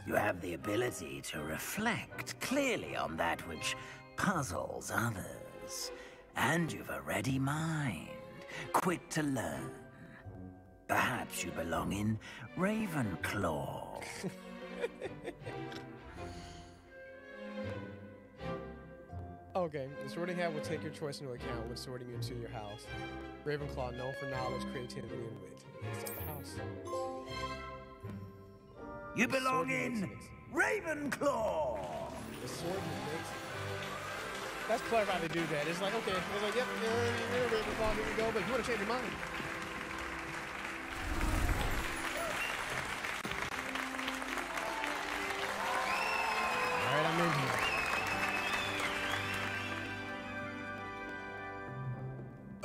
You have the ability to reflect clearly on that which puzzles others. And you've a ready mind, quick to learn. Perhaps you belong in Ravenclaw. Okay, the sorting hat will take your choice into account when sorting you into your house. Ravenclaw, known for knowledge, creativity, and wit. It's the house. You belong in Ravenclaw. The sword makes That's clever how they do that. It's like, okay, it's like, yep, you're, you're Ravenclaw, here you go, but you want to change your mind. All right, I'm in here.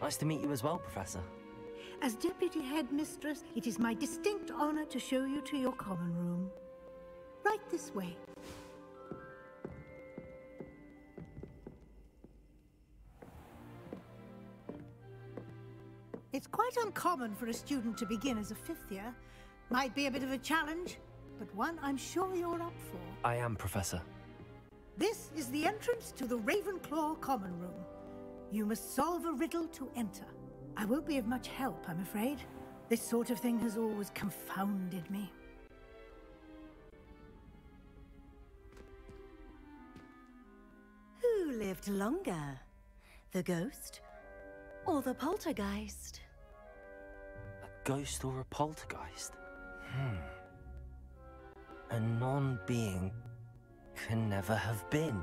Nice to meet you as well, Professor. As Deputy Headmistress, it is my distinct honor to show you to your common room. Right this way. It's quite uncommon for a student to begin as a fifth year. Might be a bit of a challenge, but one I'm sure you're up for. I am, Professor. This is the entrance to the Ravenclaw Common Room. You must solve a riddle to enter. I won't be of much help, I'm afraid. This sort of thing has always confounded me. Who lived longer? The ghost or the poltergeist? A ghost or a poltergeist? Hmm. A non-being can never have been.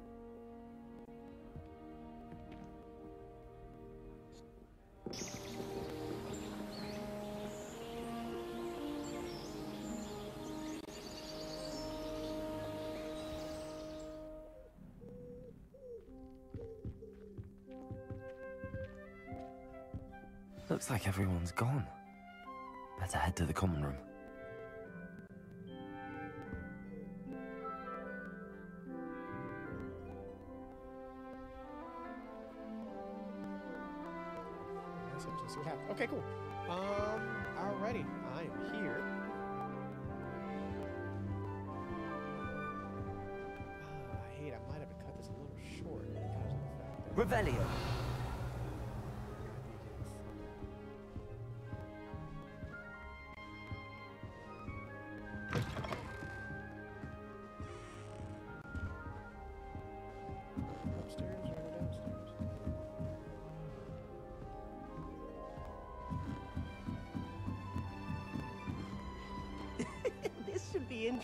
Looks like everyone's gone. Better head to the common room.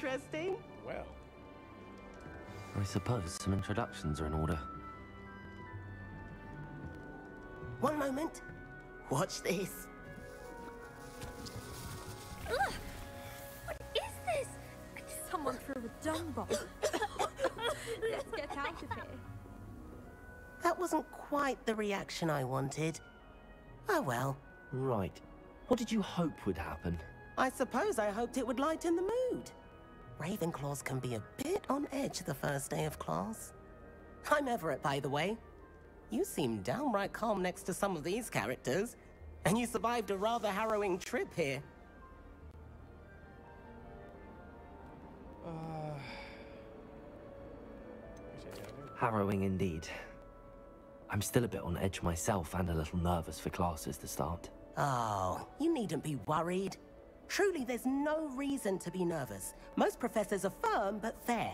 Interesting. Well, I suppose some introductions are in order. One moment. Watch this. Ugh! What is this? Someone threw a dung bomb. Let's get out of here. That wasn't quite the reaction I wanted. Oh well. Right. What did you hope would happen? I suppose I hoped it would lighten the mood. Ravenclaws can be a bit on edge the first day of class. I'm Everett, by the way. You seem downright calm next to some of these characters, and you survived a rather harrowing trip here. uh. Harrowing indeed. I'm still a bit on edge myself and a little nervous for classes to start. Oh, you needn't be worried. Truly, there's no reason to be nervous. Most professors are firm but fair.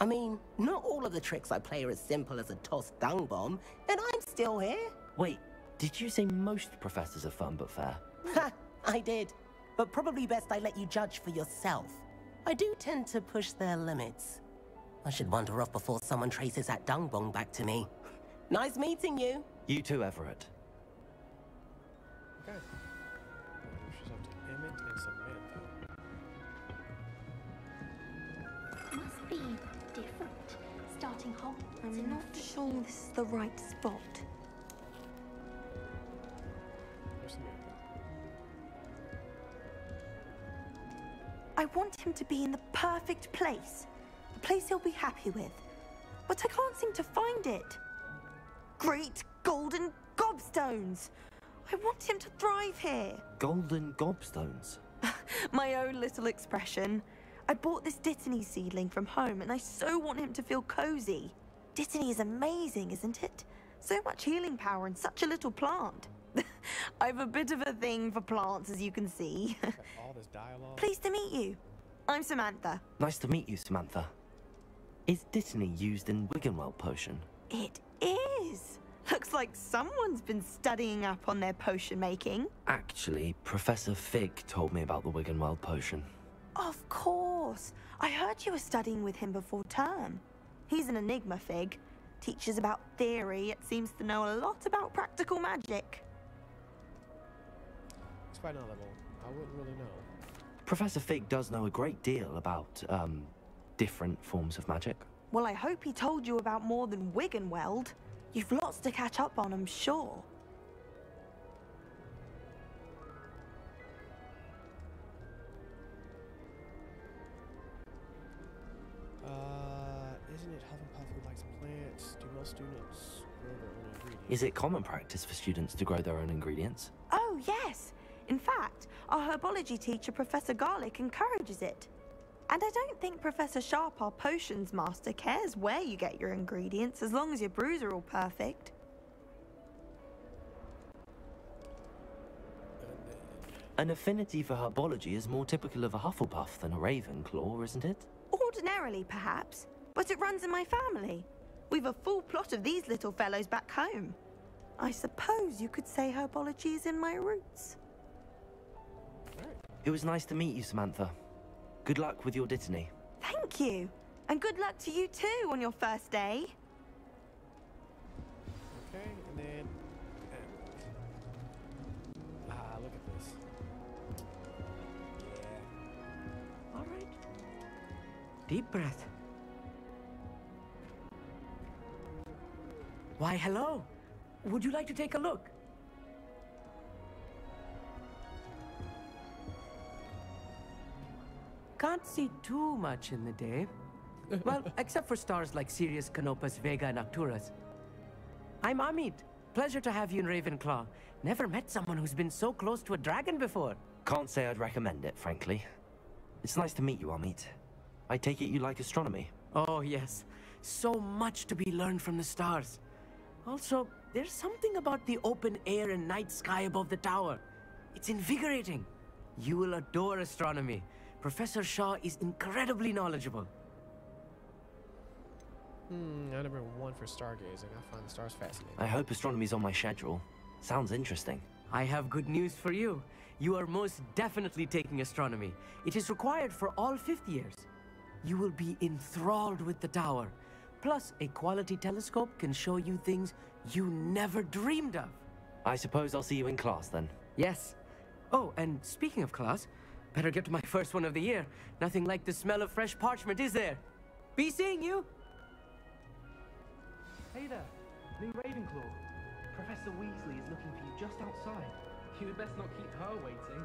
I mean, not all of the tricks I play are as simple as a tossed dung bomb, and I'm still here. Wait, did you say most professors are firm but fair? Ha! I did. But probably best I let you judge for yourself. I do tend to push their limits. I should wander off before someone traces that dung bomb back to me. Nice meeting you. You too, Everett. Okay. I'm not sure this is the right spot. I want him to be in the perfect place. A place he'll be happy with. But I can't seem to find it. Great golden gobstones! I want him to thrive here. Golden gobstones. My own little expression. I bought this Dittany seedling from home and I so want him to feel cozy. Dittany is amazing, isn't it? So much healing power in such a little plant. I've a bit of a thing for plants, as you can see. All this dialogue. Pleased to meet you. I'm Samantha. Nice to meet you, Samantha. Is Dittany used in Wiggenweld potion? It is. Looks like someone's been studying up on their potion making. Actually, Professor Fig told me about the Wiggenweld potion. Of course. I heard you were studying with him before term. He's an enigma, Fig. Teaches about theory, it seems to know a lot about practical magic. Despite another level, I wouldn't really know. Professor Fig does know a great deal about, um, different forms of magic. Well, I hope he told you about more than Wiggenweld. You've lots to catch up on, I'm sure. Is it common practice for students to grow their own ingredients? Oh, yes. In fact, our herbology teacher, Professor Garlick, encourages it. And I don't think Professor Sharp, our potions master, cares where you get your ingredients as long as your brews are all perfect. An affinity for herbology is more typical of a Hufflepuff than a Ravenclaw, isn't it? Ordinarily, perhaps, but it runs in my family. We've a full plot of these little fellows back home. I suppose you could say herbology is in my roots. It was nice to meet you, Samantha. Good luck with your Dittany. Thank you. And good luck to you too on your first day. Okay, and then. Ah, look at this. Yeah. All right. Deep breath. Why, hello. Would you like to take a look? Can't see too much in the day. well, except for stars like Sirius, Canopus, Vega, and Arcturus. I'm Amit. Pleasure to have you in Ravenclaw. Never met someone who's been so close to a dragon before. Can't say I'd recommend it, frankly. It's nice to meet you, Amit. I take it you like astronomy. Oh, yes. So much to be learned from the stars. Also, there's something about the open air and night sky above the tower. It's invigorating. You will adore astronomy. Professor Shaw is incredibly knowledgeable. Hmm, I never one for stargazing. I find the stars fascinating. I hope astronomy's on my schedule. Sounds interesting. I have good news for you. You are most definitely taking astronomy. It is required for all fifth years. You will be enthralled with the tower. Plus, a quality telescope can show you things you never dreamed of. I suppose I'll see you in class then. Yes. Oh, and speaking of class, better get to my first one of the year. Nothing like the smell of fresh parchment, is there? Be seeing you! Hey there, new Ravenclaw. Professor Weasley is looking for you just outside. You'd best not keep her waiting.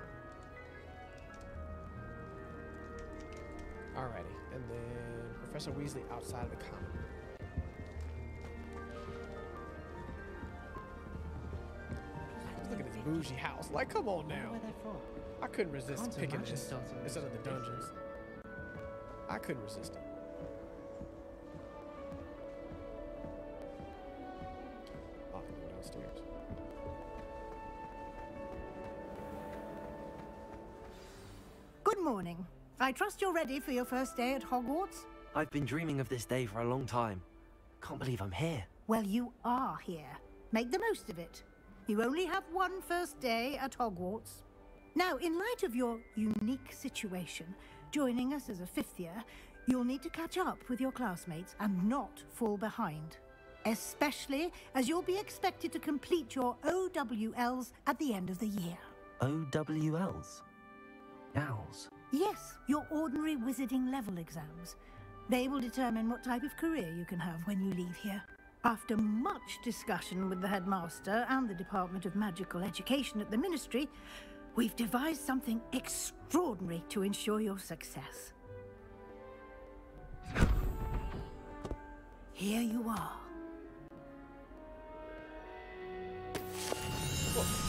Alrighty, and then Professor Weasley outside of the common. Bougie house. Like, come on now. I couldn't resist picking imagine this instead of the dungeons. I couldn't resist it. I can go downstairs. Good morning. I trust you're ready for your first day at Hogwarts? I've been dreaming of this day for a long time. Can't believe I'm here. Well, you are here. Make the most of it. You only have one first day at Hogwarts. Now, in light of your unique situation, joining us as a fifth year, you'll need to catch up with your classmates and not fall behind. Especially as you'll be expected to complete your OWLs at the end of the year. OWLs? Owls. Yes, your ordinary wizarding level exams. They will determine what type of career you can have when you leave here. After much discussion with the headmaster and the Department of Magical Education at the Ministry, we've devised something extraordinary to ensure your success. Here you are. Okay.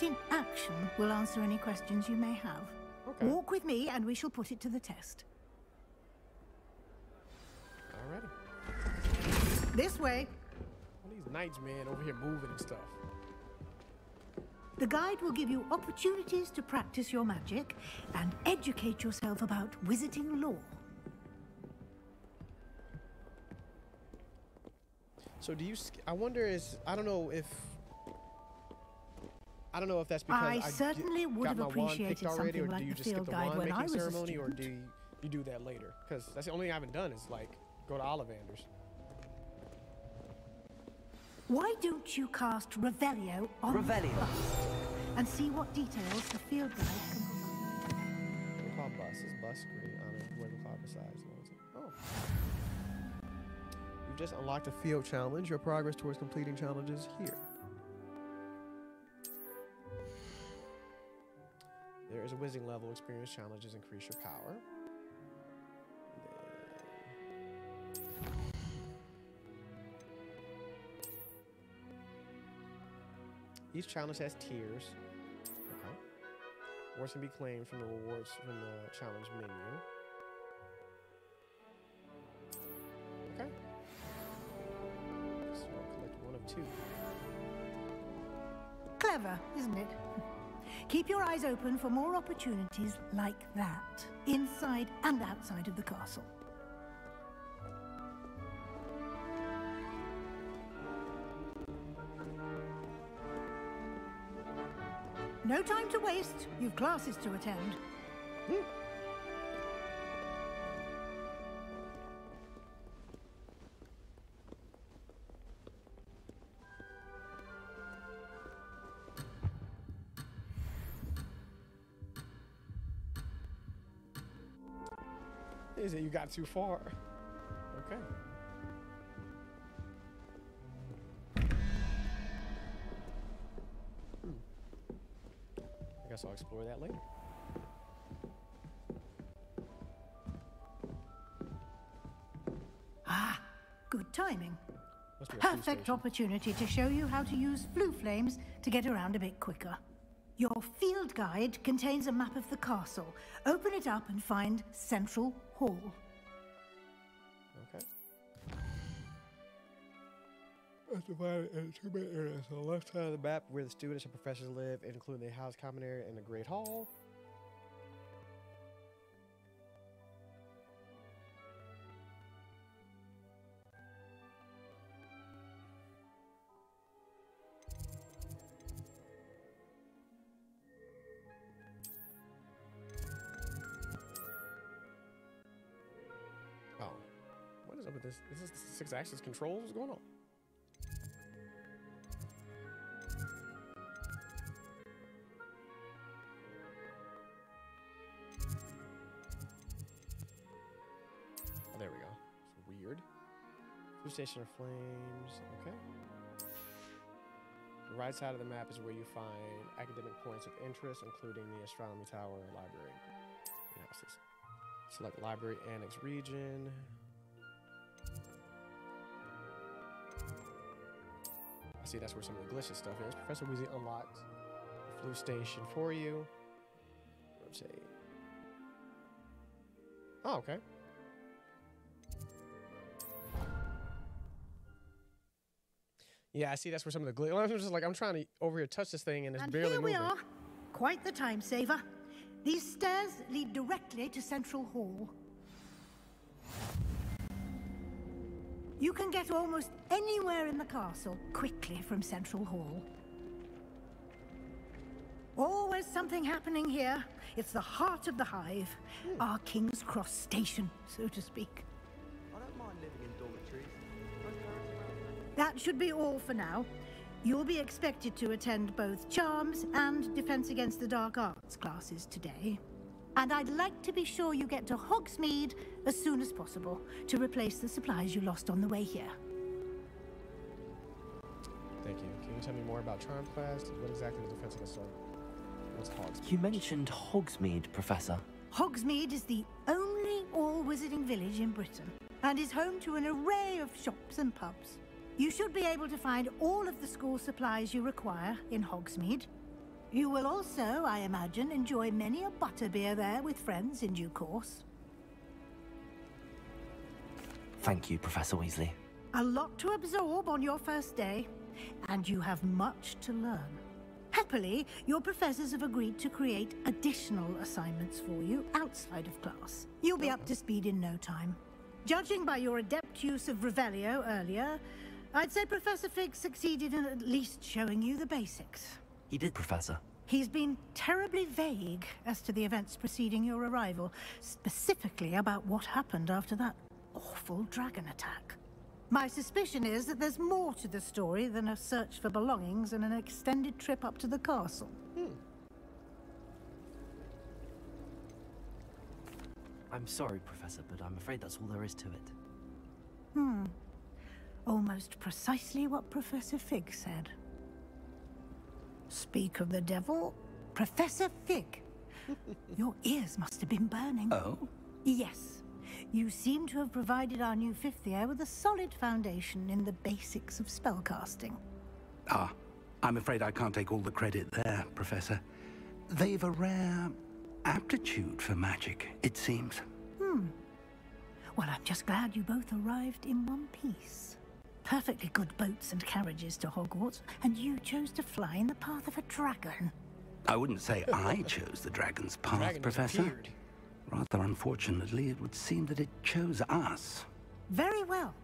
Perhaps in action will answer any questions you may have. Okay. Walk with me and we shall put it to the test. Alrighty. This way. All these knights, man, over here moving and stuff. The guide will give you opportunities to practice your magic and educate yourself about wizarding lore. So do you? I wonder is I don't know if I don't know if that's because I I, certainly would got have my wand picked appreciated already, or something do like you the just skip field the guide wand when making I was a ceremony, or do you, you do that later? Because that's the only thing I haven't done is like go to Ollivanders. Why don't you cast Revelio on Revelio. the bust and see what details the field guide can Ravenclaw bus is bus great honor Ravenclaw besides. Oh. You've just unlocked a field challenge. Your progress towards completing challenges here. There is a whizzing level. Experience challenges increase your power. Each challenge has tiers. Uh-huh. Okay. Rewards can be claimed from the rewards from the challenge menu. Okay. So I'll collect one of two. Clever, isn't it? Keep your eyes open for more opportunities like that, inside and outside of the castle. No time to waste. You've classes to attend. Hmm. Is it you got too far? Okay. Hmm. I guess I'll explore that later. Ah, good timing. Must be a food Perfect opportunity to show you how to use Floo flames to get around a bit quicker. Your field guide contains a map of the castle. Open it up and find Central Hall. Okay. That's divided into two main areas. On the left side of the map, where the students and professors live, including the house common area and the Great Hall. Axis controls. What's going on? Oh, there we go. It's weird. Food station of flames. Okay. The right side of the map is where you find academic points of interest, including the astronomy tower and library annex. Select library annex region. See that's where some of the glitchy stuff is. Professor Weasley unlocked the Floo station for you. Let's see. Oh, okay. Yeah, I see. That's where some of the glue. I'm just like I'm trying to over here touch this thing and it's And barely here we moving. are. Quite the time saver. These stairs lead directly to Central Hall. You can get almost anywhere in the castle quickly from Central Hall. Always something happening here. It's the heart of the hive, hmm. our King's Cross station, so to speak. I don't mind living in dormitories. Most parents around That should be all for now. You'll be expected to attend both Charms and Defense Against the Dark Arts classes today. And I'd like to be sure you get to Hogsmeade as soon as possible to replace the supplies you lost on the way here. Thank you. Can you tell me more about Charm class? What exactly is the defense against dark? What's Hogsmeade? You mentioned Hogsmeade, Professor. Hogsmeade is the only all wizarding village in Britain and is home to an array of shops and pubs. You should be able to find all of the school supplies you require in Hogsmeade. You will also, I imagine, enjoy many a butterbeer there with friends in due course. Thank you, Professor Weasley. A lot to absorb on your first day, and you have much to learn. Happily, your professors have agreed to create additional assignments for you outside of class. You'll be up to speed in no time. Judging by your adept use of Revelio earlier, I'd say Professor Fig succeeded in at least showing you the basics. He did, Professor. He's been terribly vague as to the events preceding your arrival, specifically about what happened after that awful dragon attack. My suspicion is that there's more to the story than a search for belongings and an extended trip up to the castle. Hmm. I'm sorry, Professor, but I'm afraid that's all there is to it. Hmm. Almost precisely what Professor Fig said. Speak of the devil, Professor Fig. Your ears must have been burning. Oh? Yes. You seem to have provided our new fifth year with a solid foundation in the basics of spellcasting. Ah, I'm afraid I can't take all the credit there, Professor. They've a rare aptitude for magic, it seems. Hmm. Well, I'm just glad you both arrived in one piece. Perfectly good boats and carriages to Hogwarts, and you chose to fly in the path of a dragon. I wouldn't say I chose the dragon's path, Dragon Professor. appeared. Rather unfortunately, it would seem that it chose us. Very well.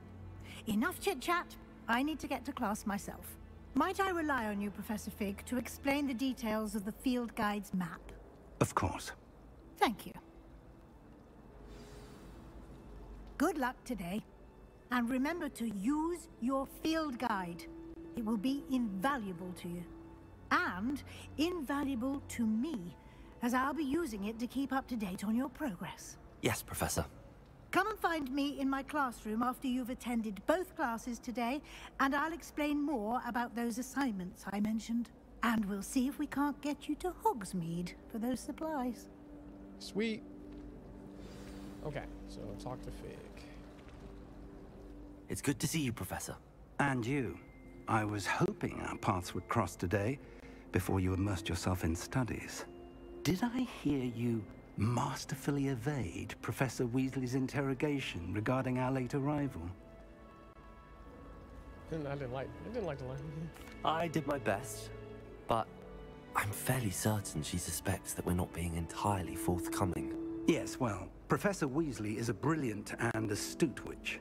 Enough chit chat. I need to get to class myself. Might I rely on you, Professor Fig, to explain the details of the field guide's map? Of course. Thank you. Good luck today. And remember to use your field guide. It will be invaluable to you. And invaluable to me, as I'll be using it to keep up to date on your progress. Yes, Professor. Come and find me in my classroom after you've attended both classes today, and I'll explain more about those assignments I mentioned. And we'll see if we can't get you to Hogsmeade for those supplies. Sweet. Okay, so talk to Fig. It's good to see you, Professor. And you. I was hoping our paths would cross today, before you immersed yourself in studies. Did I hear you masterfully evade Professor Weasley's interrogation regarding our late arrival? Didn't- I didn't like. I didn't like the line. I did my best, but I'm fairly certain she suspects that we're not being entirely forthcoming. Yes, well, Professor Weasley is a brilliant and astute witch.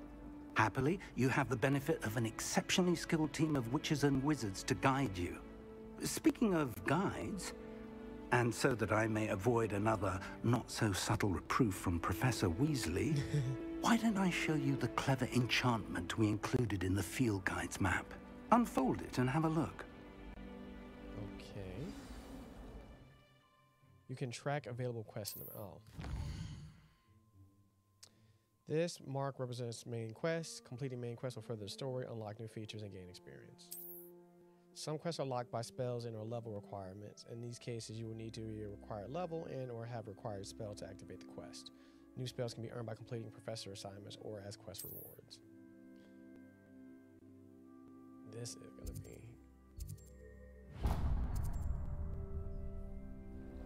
Happily, you have the benefit of an exceptionally skilled team of witches and wizards to guide you. Speaking of guides, and so that I may avoid another not so subtle reproof from Professor Weasley, why don't I show you the clever enchantment we included in the field guide's map? Unfold it and have a look. Okay. You can track available quests in them. Oh. This mark represents main quests. Completing main quests will further the story, unlock new features, and gain experience. Some quests are locked by spells and or level requirements. In these cases, you will need to be a required level and or have required spell to activate the quest. New spells can be earned by completing professor assignments or as quest rewards. This is gonna be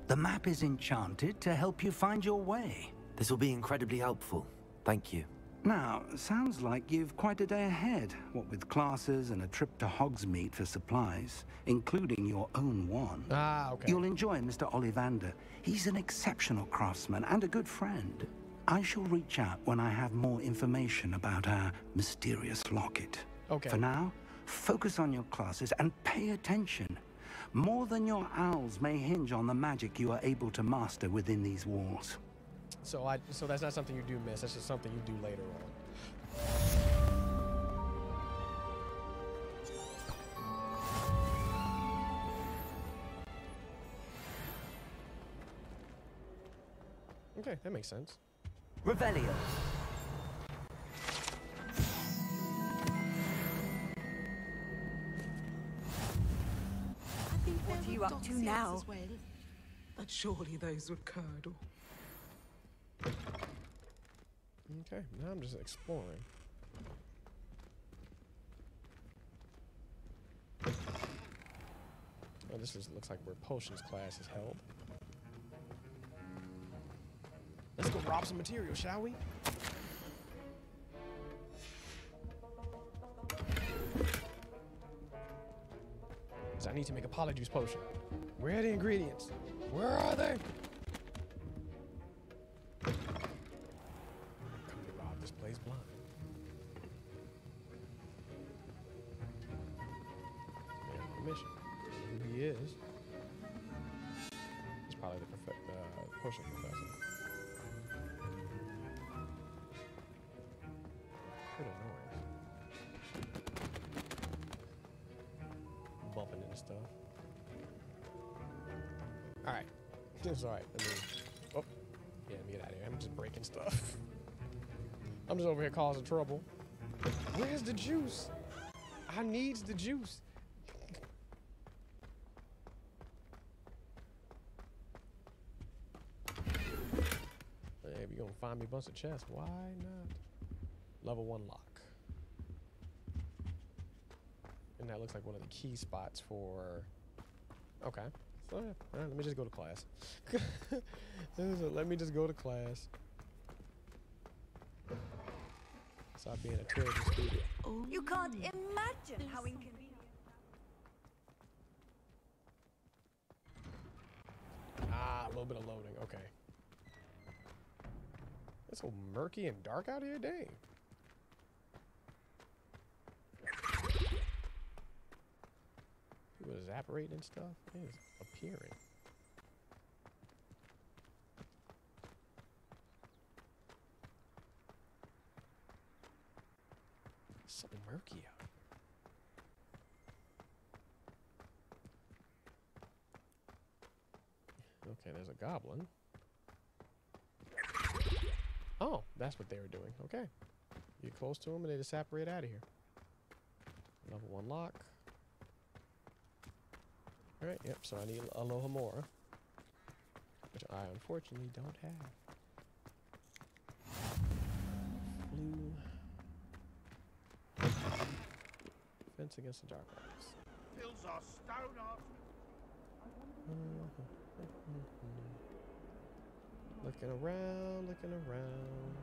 The map is enchanted to help you find your way. This will be incredibly helpful. Thank you. Now, sounds like you've quite a day ahead, what with classes and a trip to Hogsmeade for supplies, including your own one. Ah, okay. You'll enjoy Mr. Ollivander. He's an exceptional craftsman and a good friend. I shall reach out when I have more information about our mysterious locket. Okay. For now, focus on your classes and pay attention. More than your owls may hinge on the magic you are able to master within these walls. So I so that's not something you do miss. That's just something you do later on. Okay, that makes sense. Revelio. What are you up to now? But surely those were curdle. Okay, now I'm just exploring. Oh, this is looks like where potions class is held. Let's go rob some material, shall we? I need to make a polyjuice potion. Where are the ingredients? Where are they? It's alright. Oh. Yeah, let me get out of here. I'm just breaking stuff. I'm just over here causing trouble. Where's the juice? I needs the juice. Hey, you gonna find me a bunch of chests. Why not? Level one lock. And that looks like one of the key spots for. Okay. So, yeah, all right, let me just go to class. let me just go to class. Stop being a terrible student. You can't imagine how inconvenient. Ah, a little bit of loading. Okay. It's so murky and dark out here. Dang. People evaporating and stuff. It is appearing. It's so murky out. Okay, there's a goblin. Oh, that's what they were doing. Okay. Get close to them and they just separate out of here. Level one lock. Alright, yep, so I need Alohomora. Which I unfortunately don't have. Floo. Defense against the dark arts. Hills are stone off. Looking around, looking around.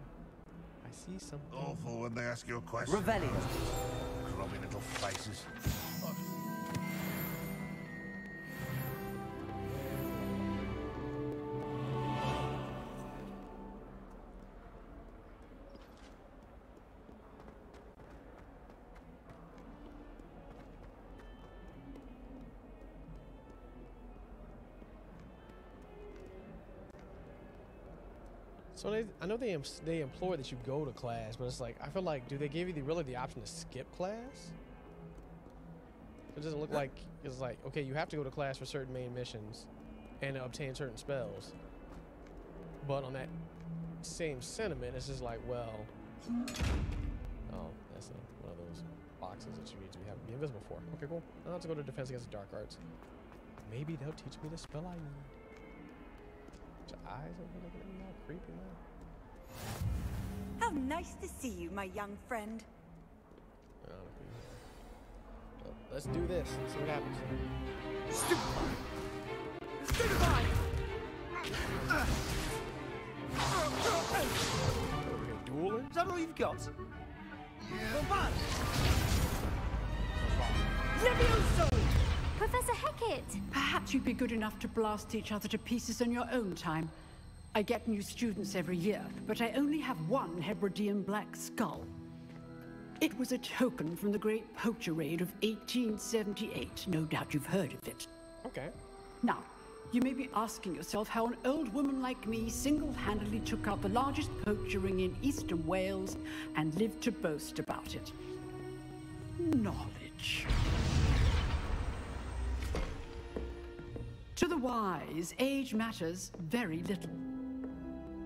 I see something. Awful when they ask you a question. Revelio. Grubby little faces. So they, I know they they implore that you go to class, but it's like I feel like, do they give you the really the option to skip class? It doesn't look uh, like it's like okay, you have to go to class for certain main missions, and obtain certain spells. But on that same sentiment, it's just like, well, oh, that's a, one of those boxes that you need to be invisible for. Okay, cool. I'll have to go to defense against the dark arts. Maybe they'll teach me the spell I need. Your eyes over looking at me creepy, man. How nice to see you, my young friend. I don't know. Well, let's do this. See what happens. Stupid! Stupefy! Dueling? Is that all you've got? Levioso! Professor Hecat! Perhaps you'd be good enough to blast each other to pieces in your own time. I get new students every year, but I only have one Hebridean black skull. It was a token from the Great Poacher Raid of 1878. No doubt you've heard of it. Okay. Now, you may be asking yourself how an old woman like me single-handedly took out the largest poacher ring in eastern Wales and lived to boast about it. Knowledge. To the wise, age matters very little.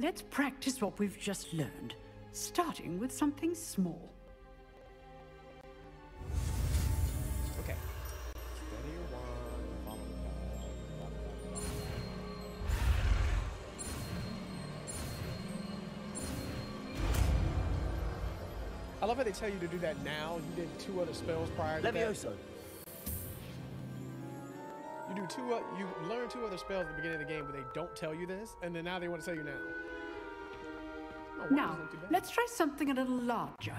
let's practice what we've just learned, starting with something small. Okay. I love how they tell you to do that now. You did two other spells prior to that. Levioso. You do two. o- You learn two other spells at the beginning of the game, but they don't tell you this, and then now they want to tell you now. Now, isn't too bad. let's try something a little larger.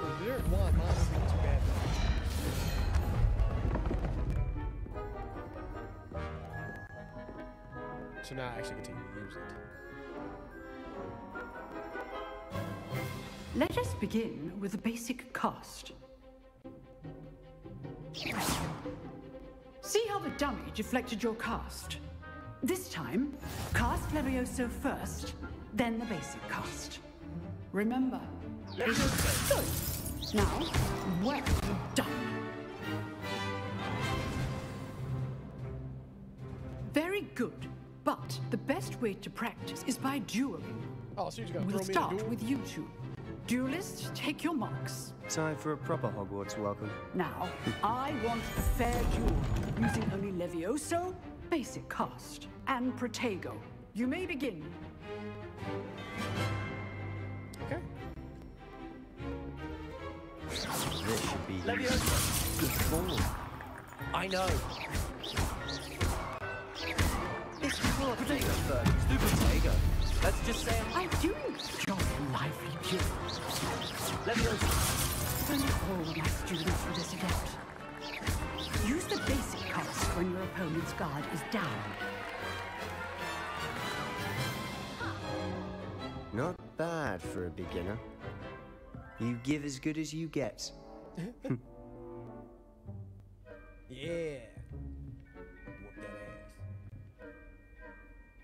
For their wand, mine isn't too bad. So now I actually continue to use it. Let us begin with the basic cast. See how the dummy deflected your cast? This time, cast Levioso first, then the basic cast. Remember, Levioso. Good. Now, well done. Very good, but the best way to practice is by dueling. Oh, so you're just gonna We'll throw me start with you two. Duelists, take your marks. Time for a proper Hogwarts welcome. Now, I want a fair duel, using only Levioso, basic cast, and Protego. You may begin. Okay. This should be Levioso. good form. I know. It's for Protego first. Do Protego. Let's just say I'm doing this job in lively duel. Levioso. Don't all my students for this event. Use the basic cast when your opponent's guard is down. Not bad for a beginner. You give as good as you get. Yeah. Whoop that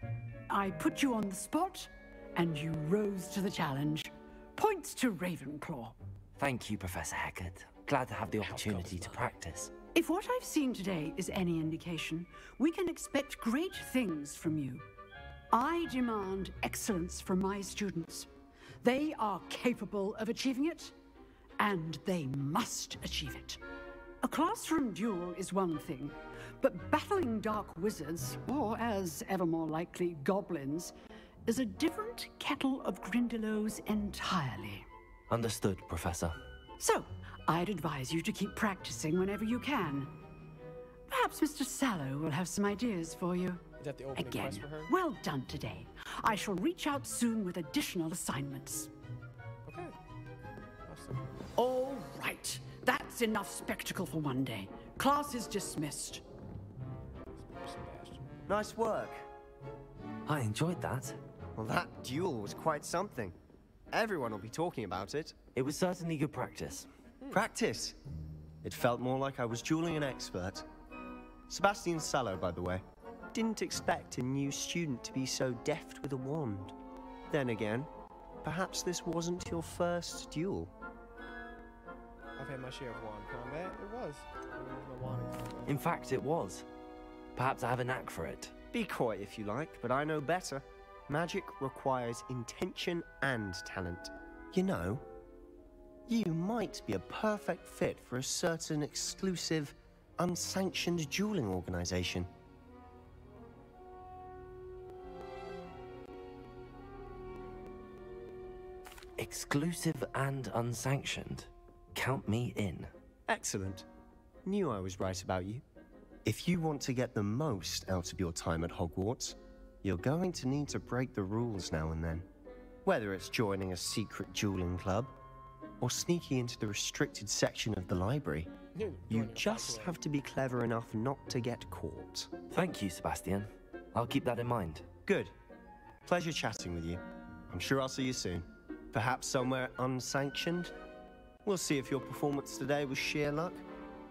ass. I put you on the spot, and you rose to the challenge. Points to Ravenclaw. Thank you, Professor Hecat. Glad to have the opportunity to practice. If what I've seen today is any indication, we can expect great things from you. I demand excellence from my students. They are capable of achieving it, and they must achieve it. A classroom duel is one thing, but battling dark wizards, or as ever more likely, goblins, is a different kettle of Grindylows entirely. Understood, Professor. So, I'd advise you to keep practicing whenever you can. Perhaps Mr. Sallow will have some ideas for you. Is that the opening Again, quest for her? well done today. I shall reach out soon with additional assignments. Okay. Awesome. All right, that's enough spectacle for one day. Class is dismissed. Nice work. I enjoyed that. Well, that duel was quite something. Everyone will be talking about it. It was certainly good practice. Practice? It felt more like I was dueling an expert. Sebastian Sallow, by the way. Didn't expect a new student to be so deft with a wand. Then again, perhaps this wasn't your first duel. I've had my share of wand combat. It was. It was my wand. In fact, it was. Perhaps I have a knack for it. Be coy if you like, but I know better. Magic requires intention and talent. You know, you might be a perfect fit for a certain exclusive, unsanctioned dueling organization. Exclusive and unsanctioned. Count me in. Excellent. Knew I was right about you. If you want to get the most out of your time at Hogwarts, you're going to need to break the rules now and then. Whether it's joining a secret dueling club, or sneaking into the restricted section of the library, you just have to be clever enough not to get caught. Thank you, Sebastian. I'll keep that in mind. Good. Pleasure chatting with you. I'm sure I'll see you soon. Perhaps somewhere unsanctioned? We'll see if your performance today was sheer luck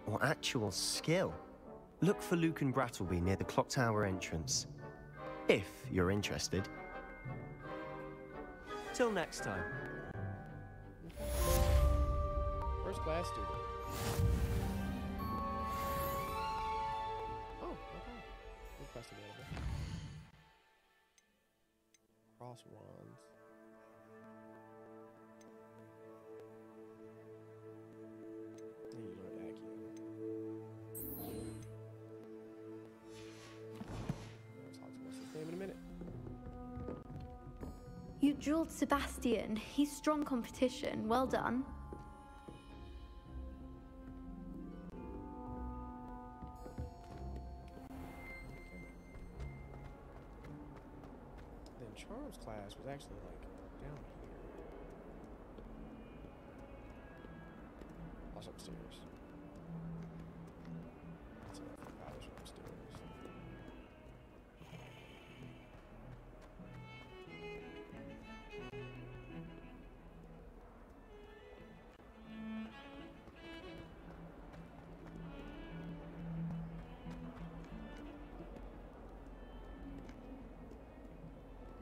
or actual skill. Look for Lucan Brattleby near the clock tower entrance. If you're interested. Till next time. First class student. Oh, okay. Request available. Cross wands. Drilled Sebastian. He's strong competition. Well done. Then Charles' class was actually like down here. That's upstairs.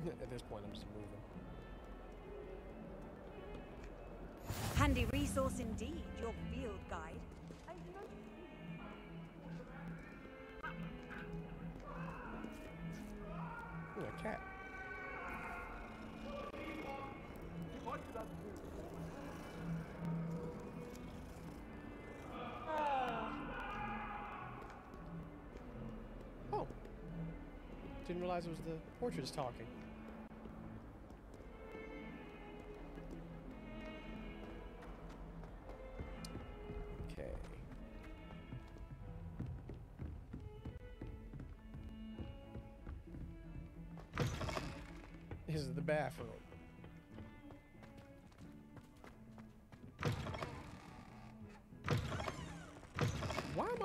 At this point, I'm just moving. Handy resource indeed, your field guide. Ooh, a cat. Oh. Didn't realize it was the portraits talking.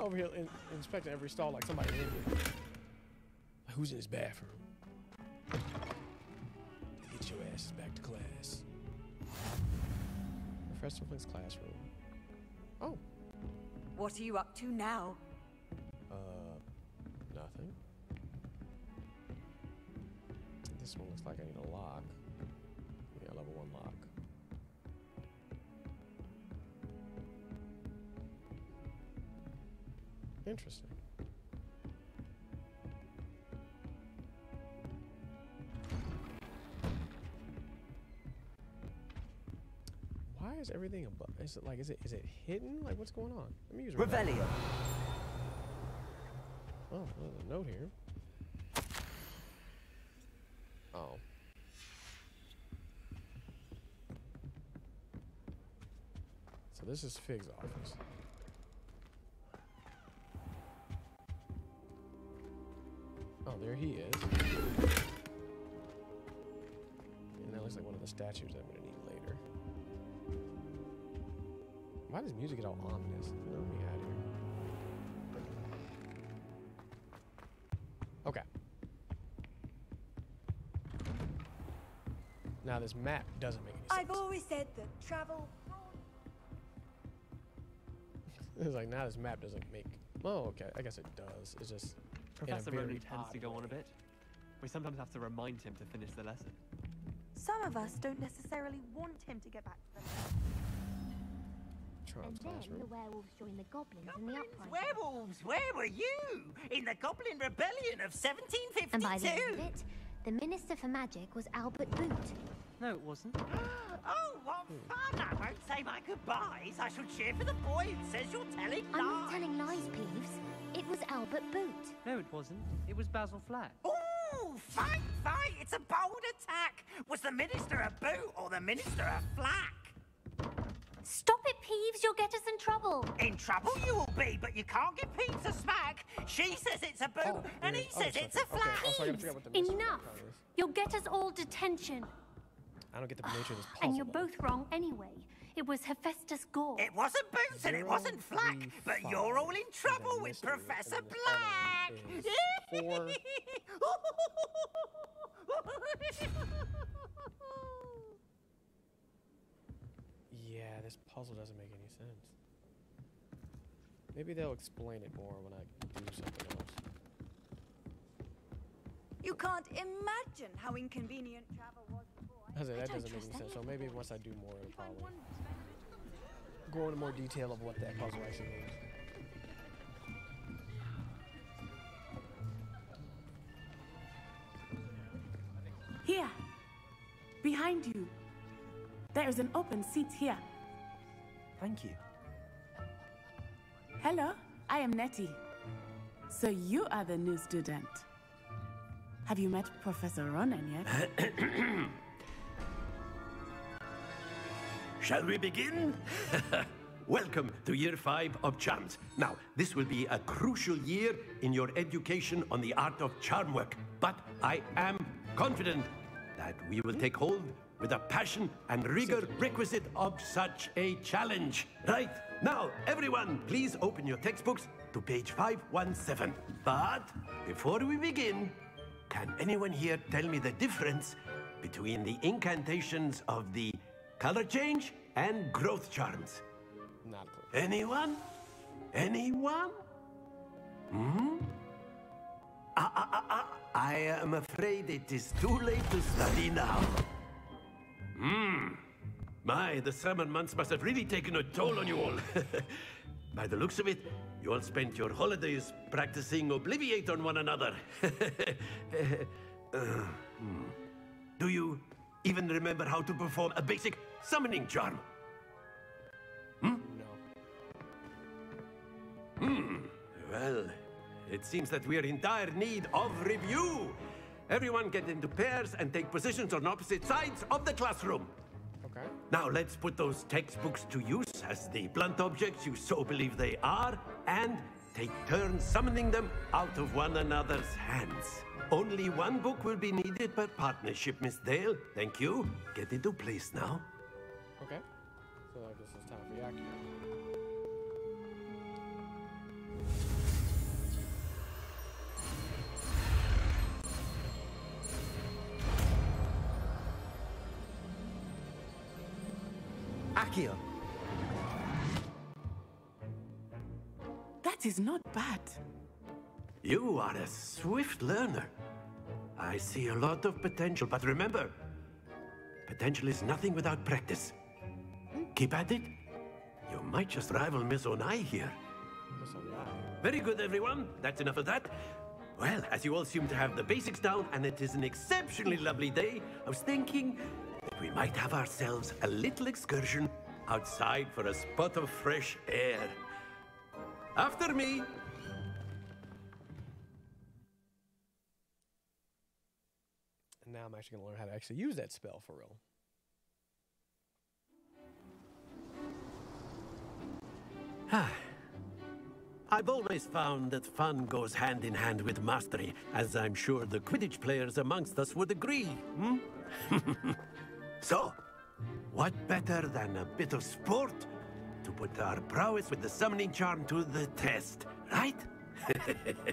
Over here in, inspecting every stall like somebody in here? Like Who's in this bathroom? Get your asses back to class. Professor Flink's classroom. Oh, What are you up to now? uh, nothing. This one looks like I need a lock. Interesting. Why is everything above? Is it like is it is it hidden? Like what's going on? Let me use Revelio. Oh, there's a note here. Oh. So this is Fig's office. Does music get all ominous? You me out here. Okay. Now now this map doesn't make any sense. I've always said that travel. It's like now this map doesn't make. Oh, okay. I guess it does. It's just Professor very only tends to go on a bit. We sometimes have to remind him to finish the lesson. Some of us don't necessarily want him to get back to the Charles And then classroom. the werewolves joined the goblins in the uprising. Werewolves, where were you? In the Goblin Rebellion of 1752? And by the end of it, the Minister for Magic was Albert Boot. No, it wasn't. Oh, what oh. fun! I won't say my goodbyes. I shall cheer for the boy who says you're telling I'm lies. not telling lies, Peeves. It was Albert Boot. No, it wasn't. It was Basil Flack. Ooh, fight, fight! It's a bold attack. Was the Minister a boot or the Minister a flack? Stop it, Peeves. You'll get us in trouble. In trouble you will be, but you can't give Pete a smack. She says it's a boot, oh, and he Oh, says sorry. it's a Okay, flack. also I gotta figure out what the mystery Enough. You'll get us all detention. I don't get the nature of this puzzle. And you're both wrong anyway. It was Hephaestus Gore. It wasn't Boots and it wasn't Flack, but you're all in trouble with Professor Black. Yeah, this puzzle doesn't make any sense. Maybe they'll explain it more when I do something else. You can't imagine how inconvenient travel was before. I was like, that doesn't make any sense. So maybe once I do more, it'll probably go into more detail of what that puzzle actually means. There is an open seat here. Thank you. Hello, I am Natty. So you are the new student. Have you met Professor Ronen yet? Shall we begin? Welcome to year five of charms. Now, this will be a crucial year in your education on the art of charm work, but I am confident that we will take hold with the passion and rigor requisite of such a challenge. Right, now, everyone, please open your textbooks to page 517. But before we begin, can anyone here tell me the difference between the incantations of the color change and growth charms? Not. Anyone? Anyone? Hmm? Ah, ah, ah, ah. I am afraid it is too late to study now. Hmm. My, the summer months must have really taken a toll on you all. By the looks of it, you all spent your holidays practicing Obliviate on one another. Uh, hmm. Do you even remember how to perform a basic summoning charm? Hmm? No. Hmm. Well, it seems that we are in dire need of review. Everyone get into pairs and take positions on opposite sides of the classroom. Okay. Now let's put those textbooks to use as the blunt objects you so believe they are, and take turns summoning them out of one another's hands. Only one book will be needed per partnership, Miss Dale. Thank you. Get into place now. Okay. So I guess it's time for Accio. Accio. That is not bad. You are a swift learner. I see a lot of potential, but remember, potential is nothing without practice. Keep at it. You might just rival Miss Onai here. Very good, everyone. That's enough of that. Well, as you all seem to have the basics down, and it is an exceptionally lovely day, I was thinking that we might have ourselves a little excursion outside for a spot of fresh air. After me. And now I'm actually gonna learn how to actually use that spell for real. I've always found that fun goes hand in hand with mastery, as I'm sure the Quidditch players amongst us would agree. Hmm? so, what better than a bit of sport to put our prowess with the summoning charm to the test, right?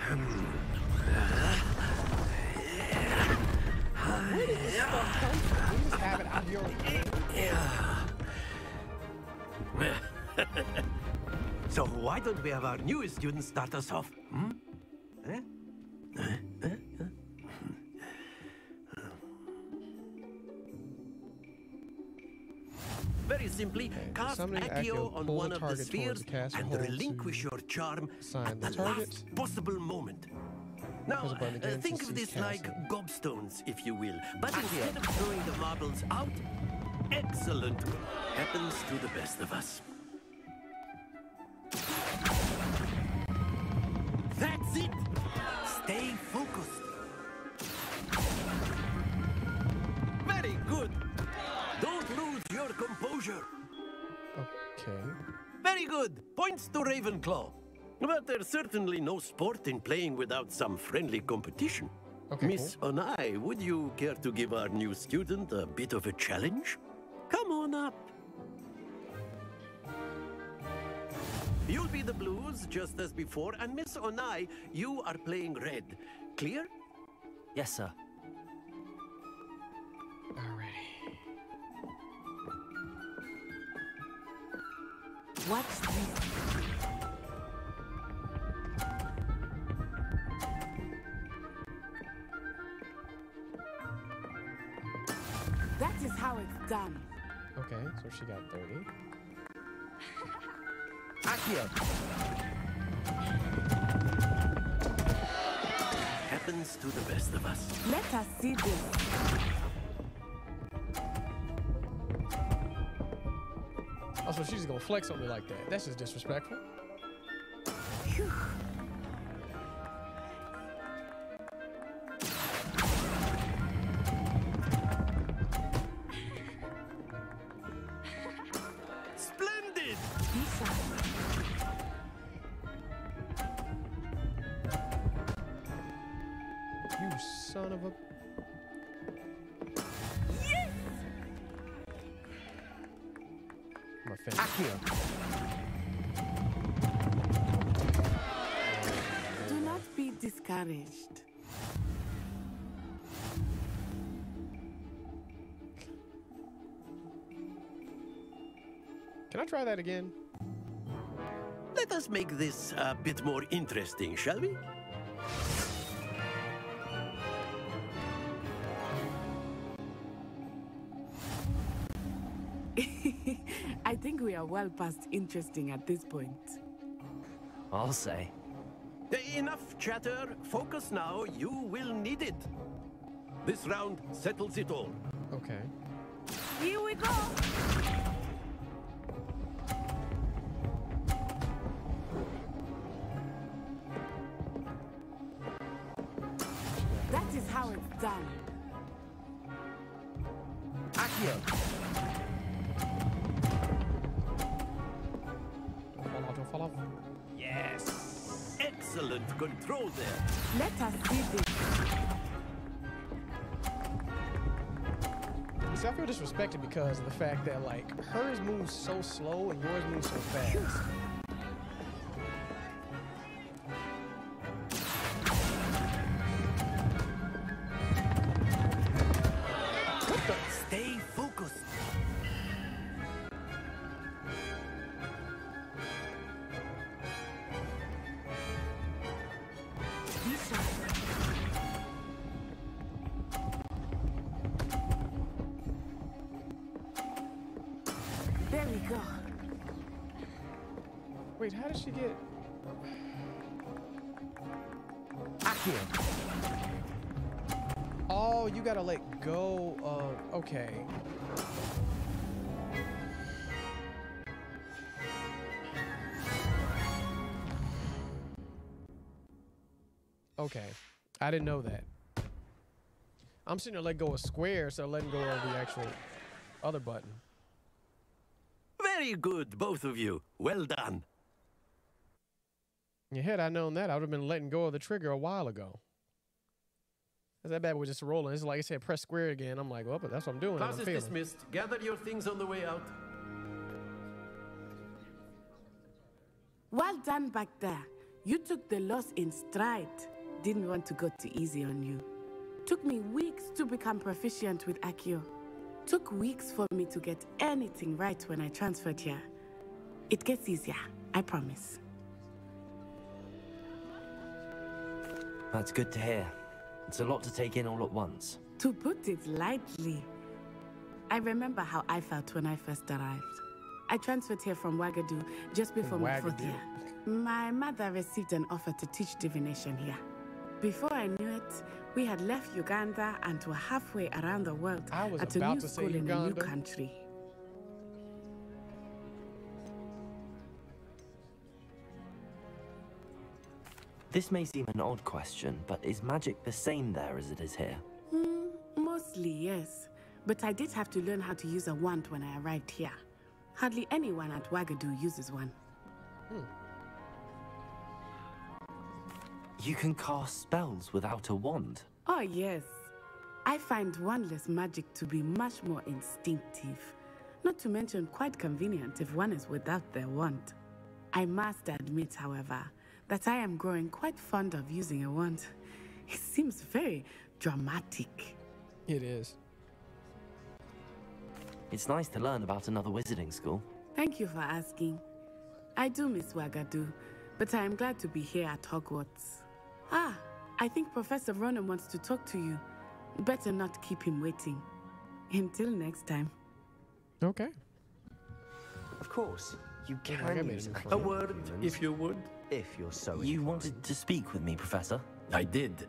Hmm. Where did this stuff come from? You just have it out of your so why don't we have our newest student start us off? Hmm? Eh? Eh? Very simply, cast summoning Accio on one of the spheres the and relinquish your charm at the the last possible moment. Now, Press a button uh, think of this like gobstones, if you will. But instead of throwing the marbles out, excellent happens to the best of us. That's it! Composure. Okay. Very good. Points to Ravenclaw. But there's certainly no sport in playing without some friendly competition. Okay, Miss Onai, would you care to give our new student a bit of a challenge? Come on up. You'll be the blues just as before, and Miss Onai, you are playing red. Clear? Yes, sir. What's this? That is how it's done. Okay, so she got 30. Accio. Happens to the best of us. Let us see this. She's gonna flex on me like that. That's just disrespectful. Try that again? Let us make this a bit more interesting, shall we? I think we are well past interesting at this point. I'll say. Enough chatter. Focus now. You will need it. This round settles it all. Okay. Here we go. Feel disrespected because of the fact that like hers moves so slow and yours moves so fast. Okay, I didn't know that. I'm sitting there let go of square, so letting go of the actual other button. Very good, both of you. Well done. Yeah, had I known that, I would have been letting go of the trigger a while ago. ago. 'Cause that bad was just rolling. It's like I said, press square again. I'm like, well, but that's what I'm doing. and Class I'm is failing. dismissed. Gather your things on the way out. Well done back there. You took the loss in stride. Didn't want to go too easy on you. Took me weeks to become proficient with Accio. Took weeks for me to get anything right when I transferred here. It gets easier, I promise. That's good to hear. It's a lot to take in all at once. To put it lightly, I remember how I felt when I first arrived. I transferred here from Wagadu just before my fourth year. My mother received an offer to teach divination here. Before I knew it, we had left Uganda and were halfway around the world was at a new school in a new country. This may seem an odd question, but is magic the same there as it is here? Hmm, mostly, yes. But I did have to learn how to use a wand when I arrived here. Hardly anyone at Wagadu uses one. You can cast spells without a wand. Oh, yes. I find wandless magic to be much more instinctive. Not to mention quite convenient if one is without their wand. I must admit, however, that I am growing quite fond of using a wand. It seems very dramatic. It is. It's nice to learn about another wizarding school. Thank you for asking. I do miss Wagadu, but I am glad to be here at Hogwarts. Ah, I think Professor Ronen wants to talk to you. Better not keep him waiting. Until next time. Okay. Of course, you can made use it a for A you. word, if you would. If you're so You wanted to speak with me, Professor? I did.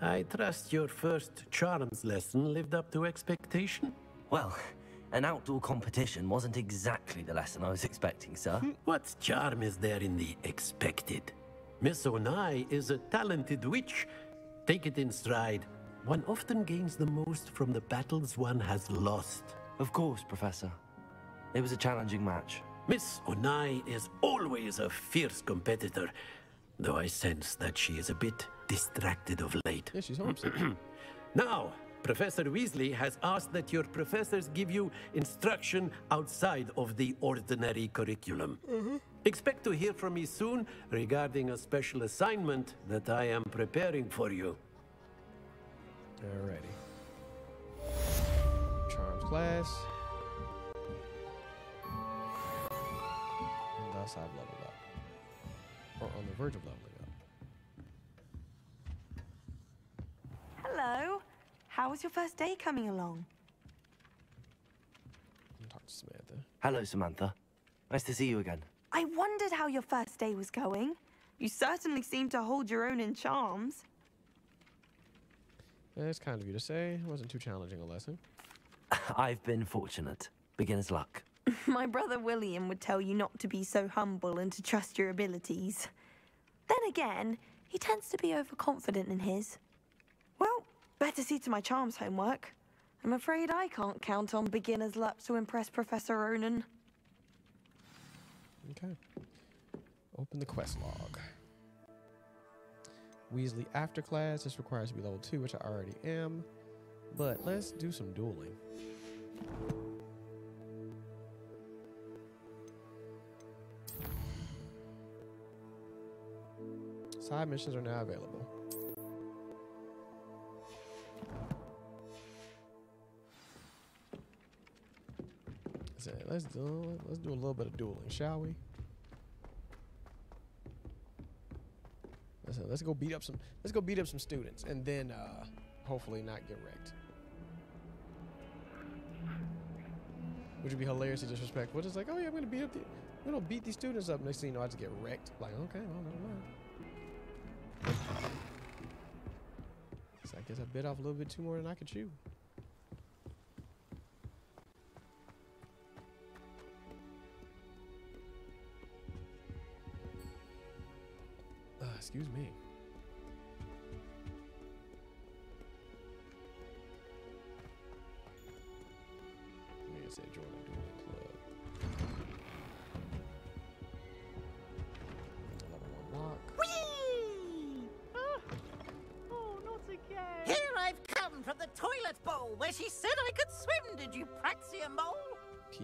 I trust your first charms lesson lived up to expectation. Well, an outdoor competition wasn't exactly the lesson I was expecting, sir. What charm is there in the expected? Miss Onai is a talented witch. Take it in stride. One often gains the most from the battles one has lost. Of course, Professor. It was a challenging match. Miss Onai is always a fierce competitor, though I sense that she is a bit distracted of late. Yeah, she's homesick. now, Professor Weasley has asked that your professors give you instruction outside of the ordinary curriculum. Mm-hmm. Expect to hear from me soon regarding a special assignment that I am preparing for you. Alrighty. Charms class. And thus I've leveled up. Or on the verge of leveling up. Hello. How was your first day coming along? I'll talk to Samantha. Hello, Samantha. Nice to see you again. I wondered how your first day was going. You certainly seem to hold your own in charms. That's kind of you to say. It wasn't too challenging a lesson. I've been fortunate. Beginner's luck. My brother William would tell you not to be so humble and to trust your abilities. Then again, he tends to be overconfident in his. Well, better see to my charms homework. I'm afraid I can't count on beginner's luck to impress Professor Ronen. Okay. Open the quest log. Weasley after class. This requires to be level 2, which I already am. But let's do some dueling. Side missions are now available. Let's do let's do a little bit of dueling, shall we? Let's, let's go beat up some let's go beat up some students and then uh, hopefully not get wrecked. Would be hilarious disrespectful. Just like, oh yeah, I'm gonna beat up the I'm gonna beat these students up. Next thing you know, I just get wrecked. Like, okay, well, never mind. So I guess I bit off a little bit too more than I could chew. Excuse me. I'm gonna say join a dueling club. Level one lock. Oh, not again. Here I've come from the toilet bowl where she said I could swim, did you Praxia mole?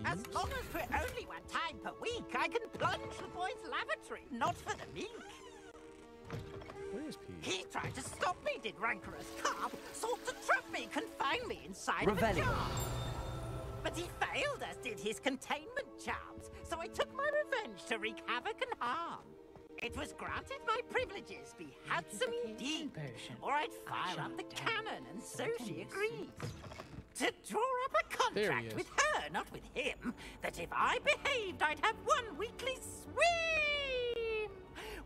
As long as we're only one time per week, I can plunge the boys' lavatory, not for the milk. Where is Peeves? He tried to stop me, did rancorous carp. Sought to trap me, confine me inside Revelio. of a jar. But he failed, as did his containment charms. So I took my revenge to wreak havoc and harm. It was granted my privileges be handsome indeed, or I'd fire up the cannon, and so she agreed. To draw up a There he contract with her, not with him, that if I behaved, I'd have one weekly swim.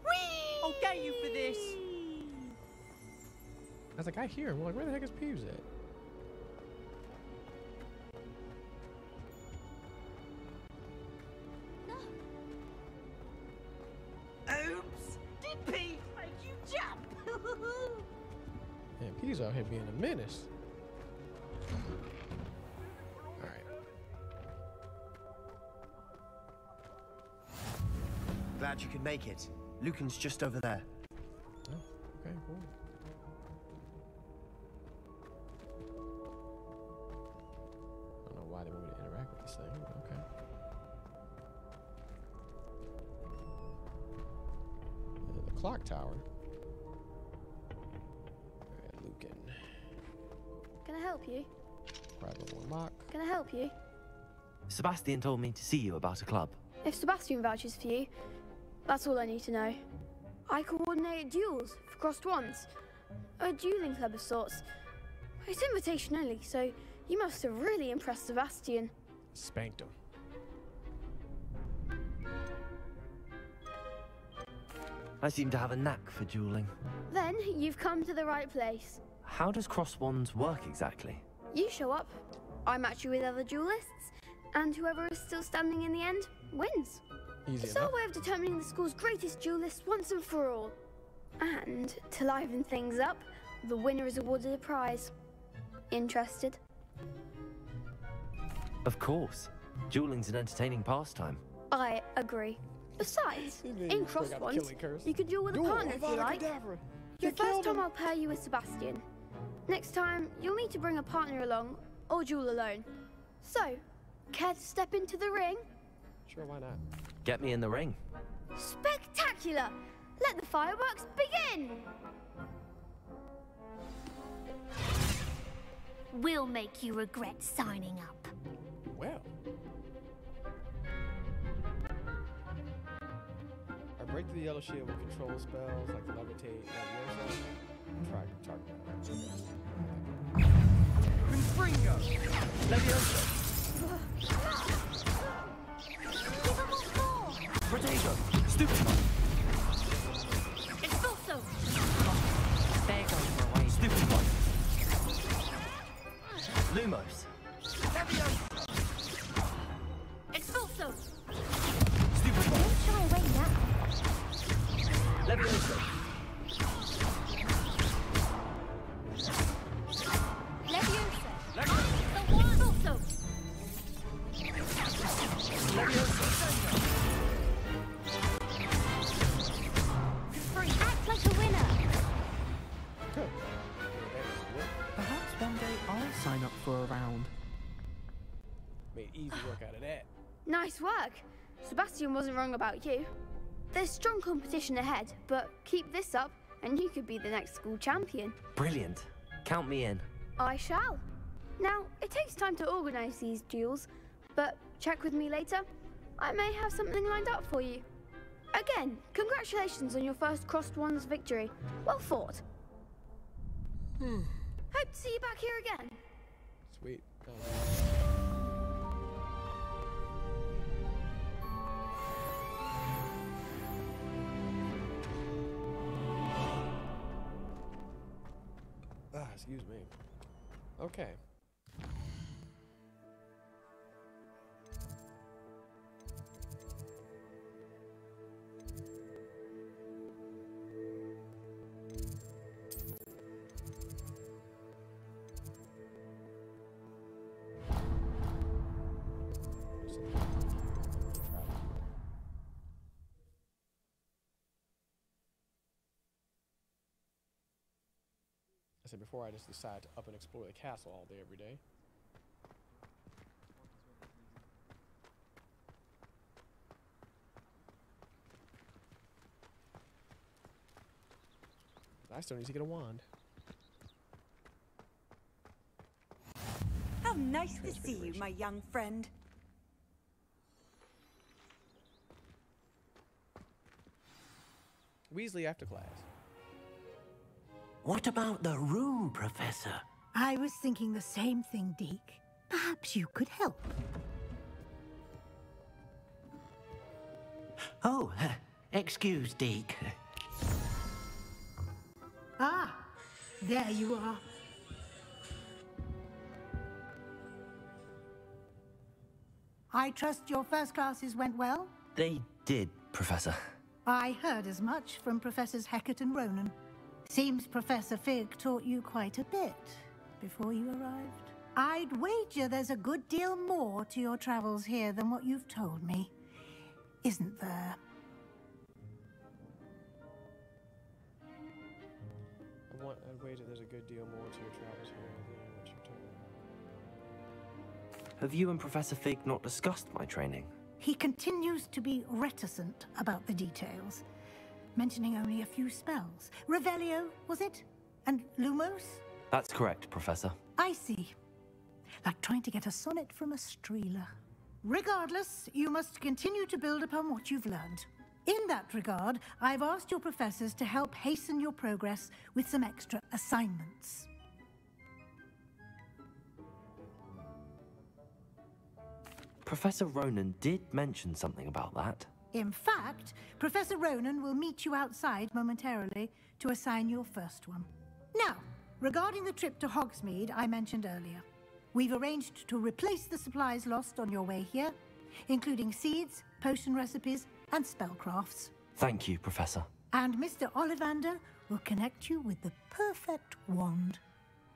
Whee! I'll get you for this. I was like, I hear him. I'm like, where the heck is Peeves at? Oops! Did Pete make you jump? Man, Peeves out here being a menace. Alright. Glad you could make it. Lucan's just over there. Oh, okay, cool. Clock tower. Alright, Lucan. Can I help you? Private Warlock. Can I help you? Sebastian told me to see you about a club. If Sebastian vouches for you, that's all I need to know. I coordinate duels for crossed wands. A dueling club of sorts. It's invitation only, so you must have really impressed Sebastian. Spanked him. I seem to have a knack for dueling. Then you've come to the right place. How does cross wands work exactly? You show up, I match you with other duelists, and whoever is still standing in the end wins. Easy it's enough. our way of determining the school's greatest duelist once and for all. And to liven things up, the winner is awarded a prize. Interested? Of course. Dueling's an entertaining pastime. I agree. Besides, didn't in break cross out wands, you can duel with a partner if you like. Kedavra. Your You first time. I'll pair you with Sebastian. Next time, you'll need to bring a partner along, or duel alone. So, care to step into the ring? Sure, why not? Get me in the ring. Spectacular! Let the fireworks begin! We'll make you regret signing up. Well. I through the yellow shield with control spells like levitate, leviosa. Try to target. Confringo! Levioso! Protego! Stupefy! Expulso! There goes my way. Stupefy! Lumos! Wasn't wrong about you. There's strong competition ahead, but keep this up and you could be the next school champion. Brilliant. Count me in. I shall. Now, it takes time to organise these duels, but check with me later. I may have something lined up for you. Again, congratulations on your first Crossed Wands victory. Well fought. Hmm. Hope to see you back here again. Sweet. Ah, excuse me. Okay. I said before I just decide to up and explore the castle all day every day. I I still need to get a wand. How nice to see you, my young friend. Weasley after class. What about the room, Professor? I was thinking the same thing, Deek. Perhaps you could help. Oh, uh, excuse, Deek. Ah, there you are. I trust your first classes went well? They did, Professor. I heard as much from Professors Hecat and Ronen. Seems Professor Fig taught you quite a bit before you arrived. I'd wager there's a good deal more to your travels here than what you've told me. Isn't there? I want. I wager there's a good deal more to your travels here than what you told me. Have you and Professor Fig not discussed my training? He continues to be reticent about the details, mentioning only a few spells. Revelio, was it? And Lumos? That's correct, Professor. I see. Like trying to get a sonnet from a streeler. Regardless, you must continue to build upon what you've learned. In that regard, I've asked your professors to help hasten your progress with some extra assignments. Professor Ronen did mention something about that. In fact, Professor Ronen will meet you outside momentarily to assign your first one. Now, regarding the trip to Hogsmeade I mentioned earlier, we've arranged to replace the supplies lost on your way here, including seeds, potion recipes, and spellcrafts. Thank you, Professor. And Mr. Ollivander will connect you with the perfect wand.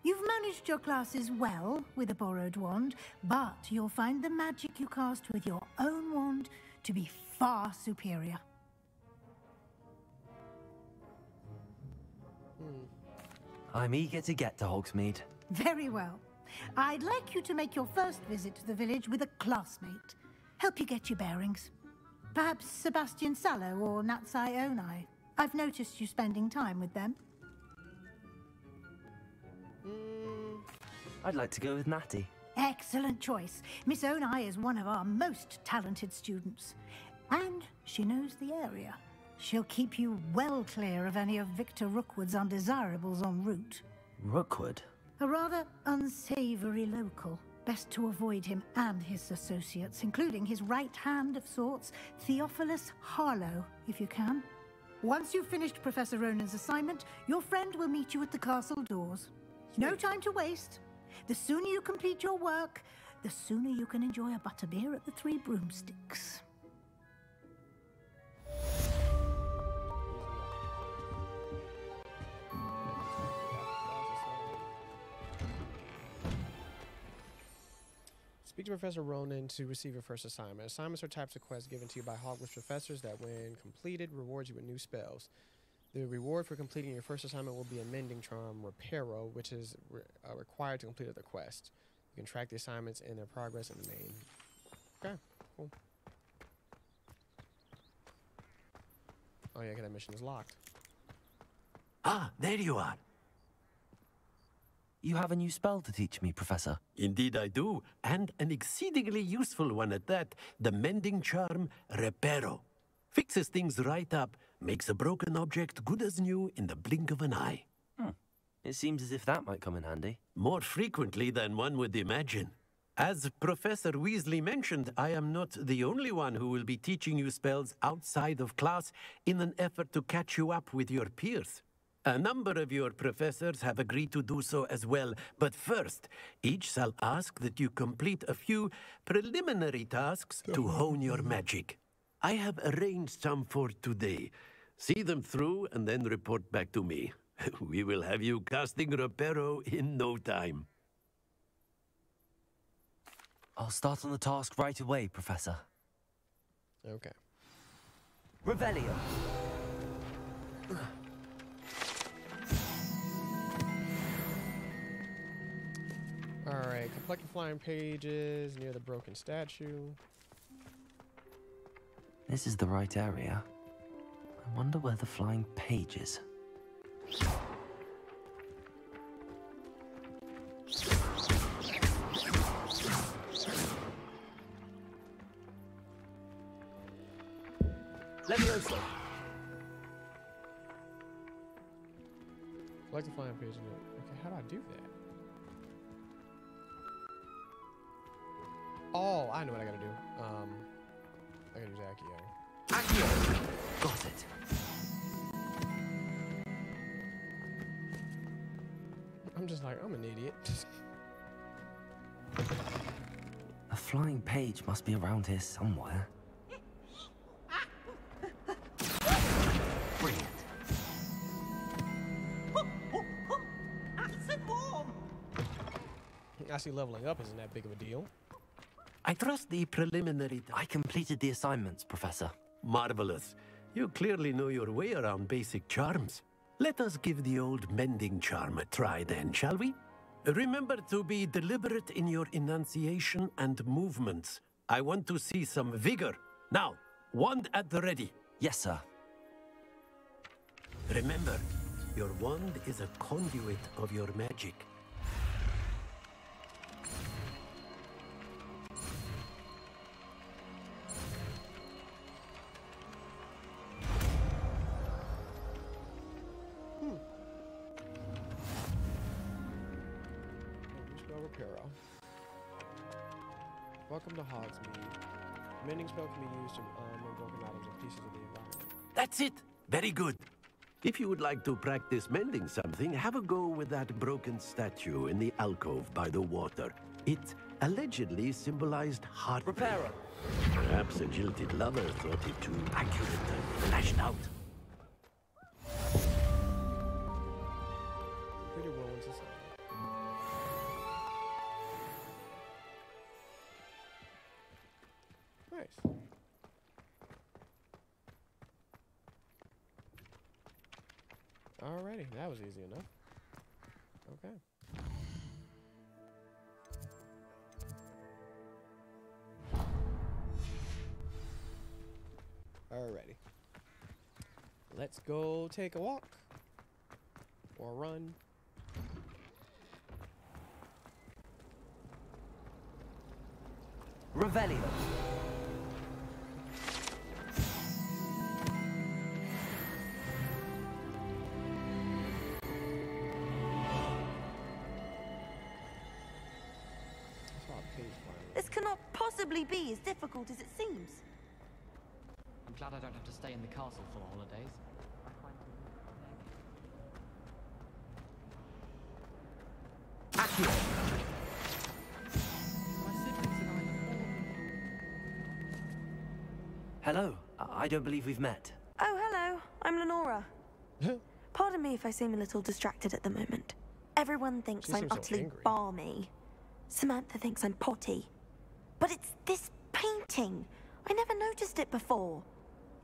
You've managed your classes well with a borrowed wand, but you'll find the magic you cast with your own wand to be far superior. Hmm. I'm eager to get to Hogsmeade. Very well. I'd like you to make your first visit to the village with a classmate. Help you get your bearings. Perhaps Sebastian Sallow or Natsai Onai. I've noticed you spending time with them. Hmm. I'd like to go with Natty. Excellent choice. Miss Onai is one of our most talented students. And she knows the area. She'll keep you well clear of any of Victor Rookwood's undesirables en route. Rookwood? A rather unsavory local. Best to avoid him and his associates, including his right hand of sorts, Theophilus Harlow, if you can. Once you've finished Professor Ronen's assignment, your friend will meet you at the castle doors. No time to waste. The sooner you complete your work, the sooner you can enjoy a butterbeer at the Three Broomsticks. Speak to Professor Ronen to receive your first assignment. Assignments are types of quests given to you by Hogwarts professors that, when completed, rewards you with new spells. The reward for completing your first assignment will be a mending charm, Reparo, which is re uh, required to complete the quest. You can track the assignments and their progress in the main. Okay, cool. Oh yeah, 'cause that mission is locked. Ah, there you are. You have a new spell to teach me, Professor. Indeed, I do, and an exceedingly useful one at that. The mending charm, Reparo. Fixes things right up, makes a broken object good as new in the blink of an eye. Hmm. It seems as if that might come in handy. More frequently than one would imagine. As Professor Weasley mentioned, I am not the only one who will be teaching you spells outside of class in an effort to catch you up with your peers. A number of your professors have agreed to do so as well, but first, each shall ask that you complete a few preliminary tasks to hone your magic. I have arranged some for today. See them through and then report back to me. we will have you casting Reparo in no time. I'll start on the task right away, Professor. Okay. Revelio. Alright, collect the flying pages near the broken statue. This is the right area. I wonder where the flying page is. Flying page must be around here somewhere. Brilliant. Nice and. I see leveling up isn't that big of a deal. I trust the preliminary. I completed the assignments, Professor. Marvelous. You clearly know your way around basic charms. Let us give the old mending charm a try then, shall we? Remember to be deliberate in your enunciation and movements. I want to see some vigor. Now, wand at the ready. Yes, sir. Remember, your wand is a conduit of your magic. That's it. Very good. If you would like to practice mending something, have a go with that broken statue in the alcove by the water. It allegedly symbolized heart. Reparo. Perhaps a jilted lover thought it too accurate and lashed out. Was easy enough. Okay. Alrighty. Let's go take a walk. Or run. Revelio. Difficult as it seems. I'm glad I don't have to stay in the castle for the holidays. Hello. I I don't believe we've met. Oh, hello. I'm Lenora. Pardon me if I seem a little distracted at the moment. Everyone thinks She I'm seems so utterly angry. balmy. Samantha thinks I'm potty. But it's this painting. I never noticed it before.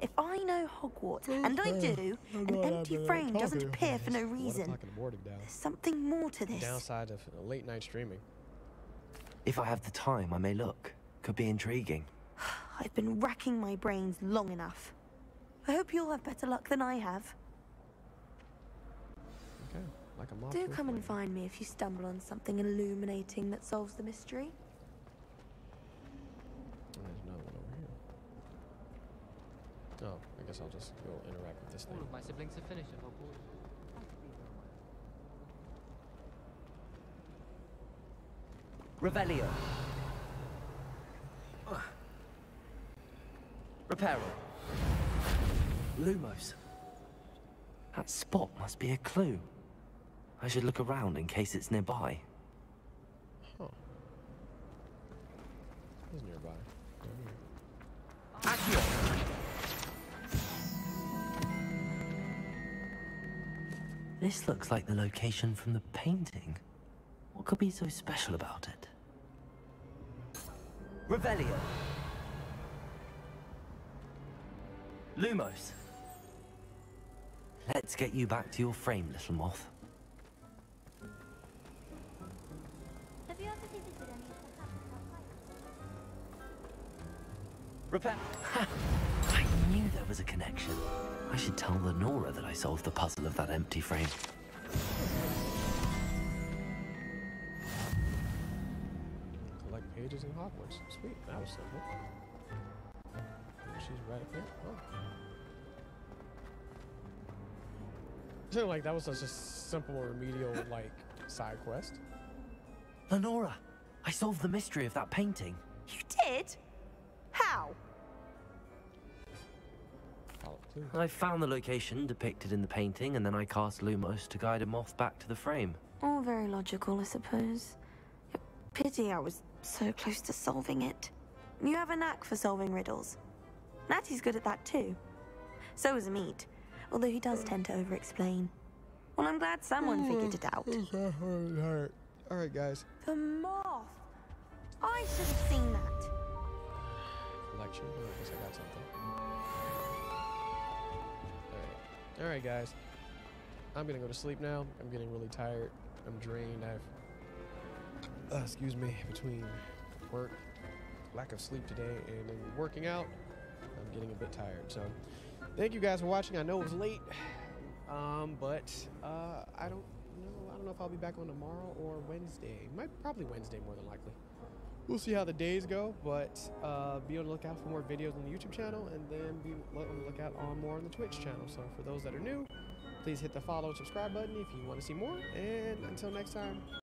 If I know Hogwarts, and I do, an empty frame doesn't appear for no reason. o'clock in the morning down. There's something more to this. Downside of late night streaming. If I have the time, I may look. Could be intriguing. I've been racking my brains long enough. I hope you'll have better luck than I have. Okay, like a Do come and find me if you stumble on something illuminating that solves the mystery. Oh, There's another one over here. Oh, I guess I'll just go interact with this thing. All of my siblings have finished at Hogwarts. Revelio. Reparo. Lumos. That spot must be a clue. I should look around in case it's nearby. Huh. It's nearby. Down. Accio. This looks like the location from the painting. What could be so special about it? Revelio. Lumos. Let's get you back to your frame, little moth. Have you ever visited any of the? Repair. I knew there was a connection. I should tell Lenora that I solved the puzzle of that empty frame. Collect pages in Hogwarts. Sweet, that was simple. She's right up there. Oh. It like that was such a simple remedial like side quest. Lenora, I solved the mystery of that painting. You did? How? I found the location depicted in the painting, and then I cast Lumos to guide a moth back to the frame. All very logical, I suppose. Pity I was so close to solving it. You have a knack for solving riddles. Natty's good at that too. So is Amit, although he does tend to over-explain. Well, I'm glad someone figured it out. Alright, guys. The moth! I should have seen that. Collection. I guess I got something. Alright. Guys. I'm gonna go to sleep now. I'm getting really tired. I'm drained. I've, uh, excuse me, between work, lack of sleep today, and then working out, I'm getting a bit tired. So, thank you guys for watching. I know it was late, um, but uh, I don't know. I don't know if I'll be back on tomorrow or Wednesday. Might probably Wednesday more than likely. We'll see how the days go, but uh, be on the lookout for more videos on the YouTube channel, and then be on the lookout on more on the Twitch channel. So for those that are new, please hit the follow and subscribe button if you want to see more. And until next time,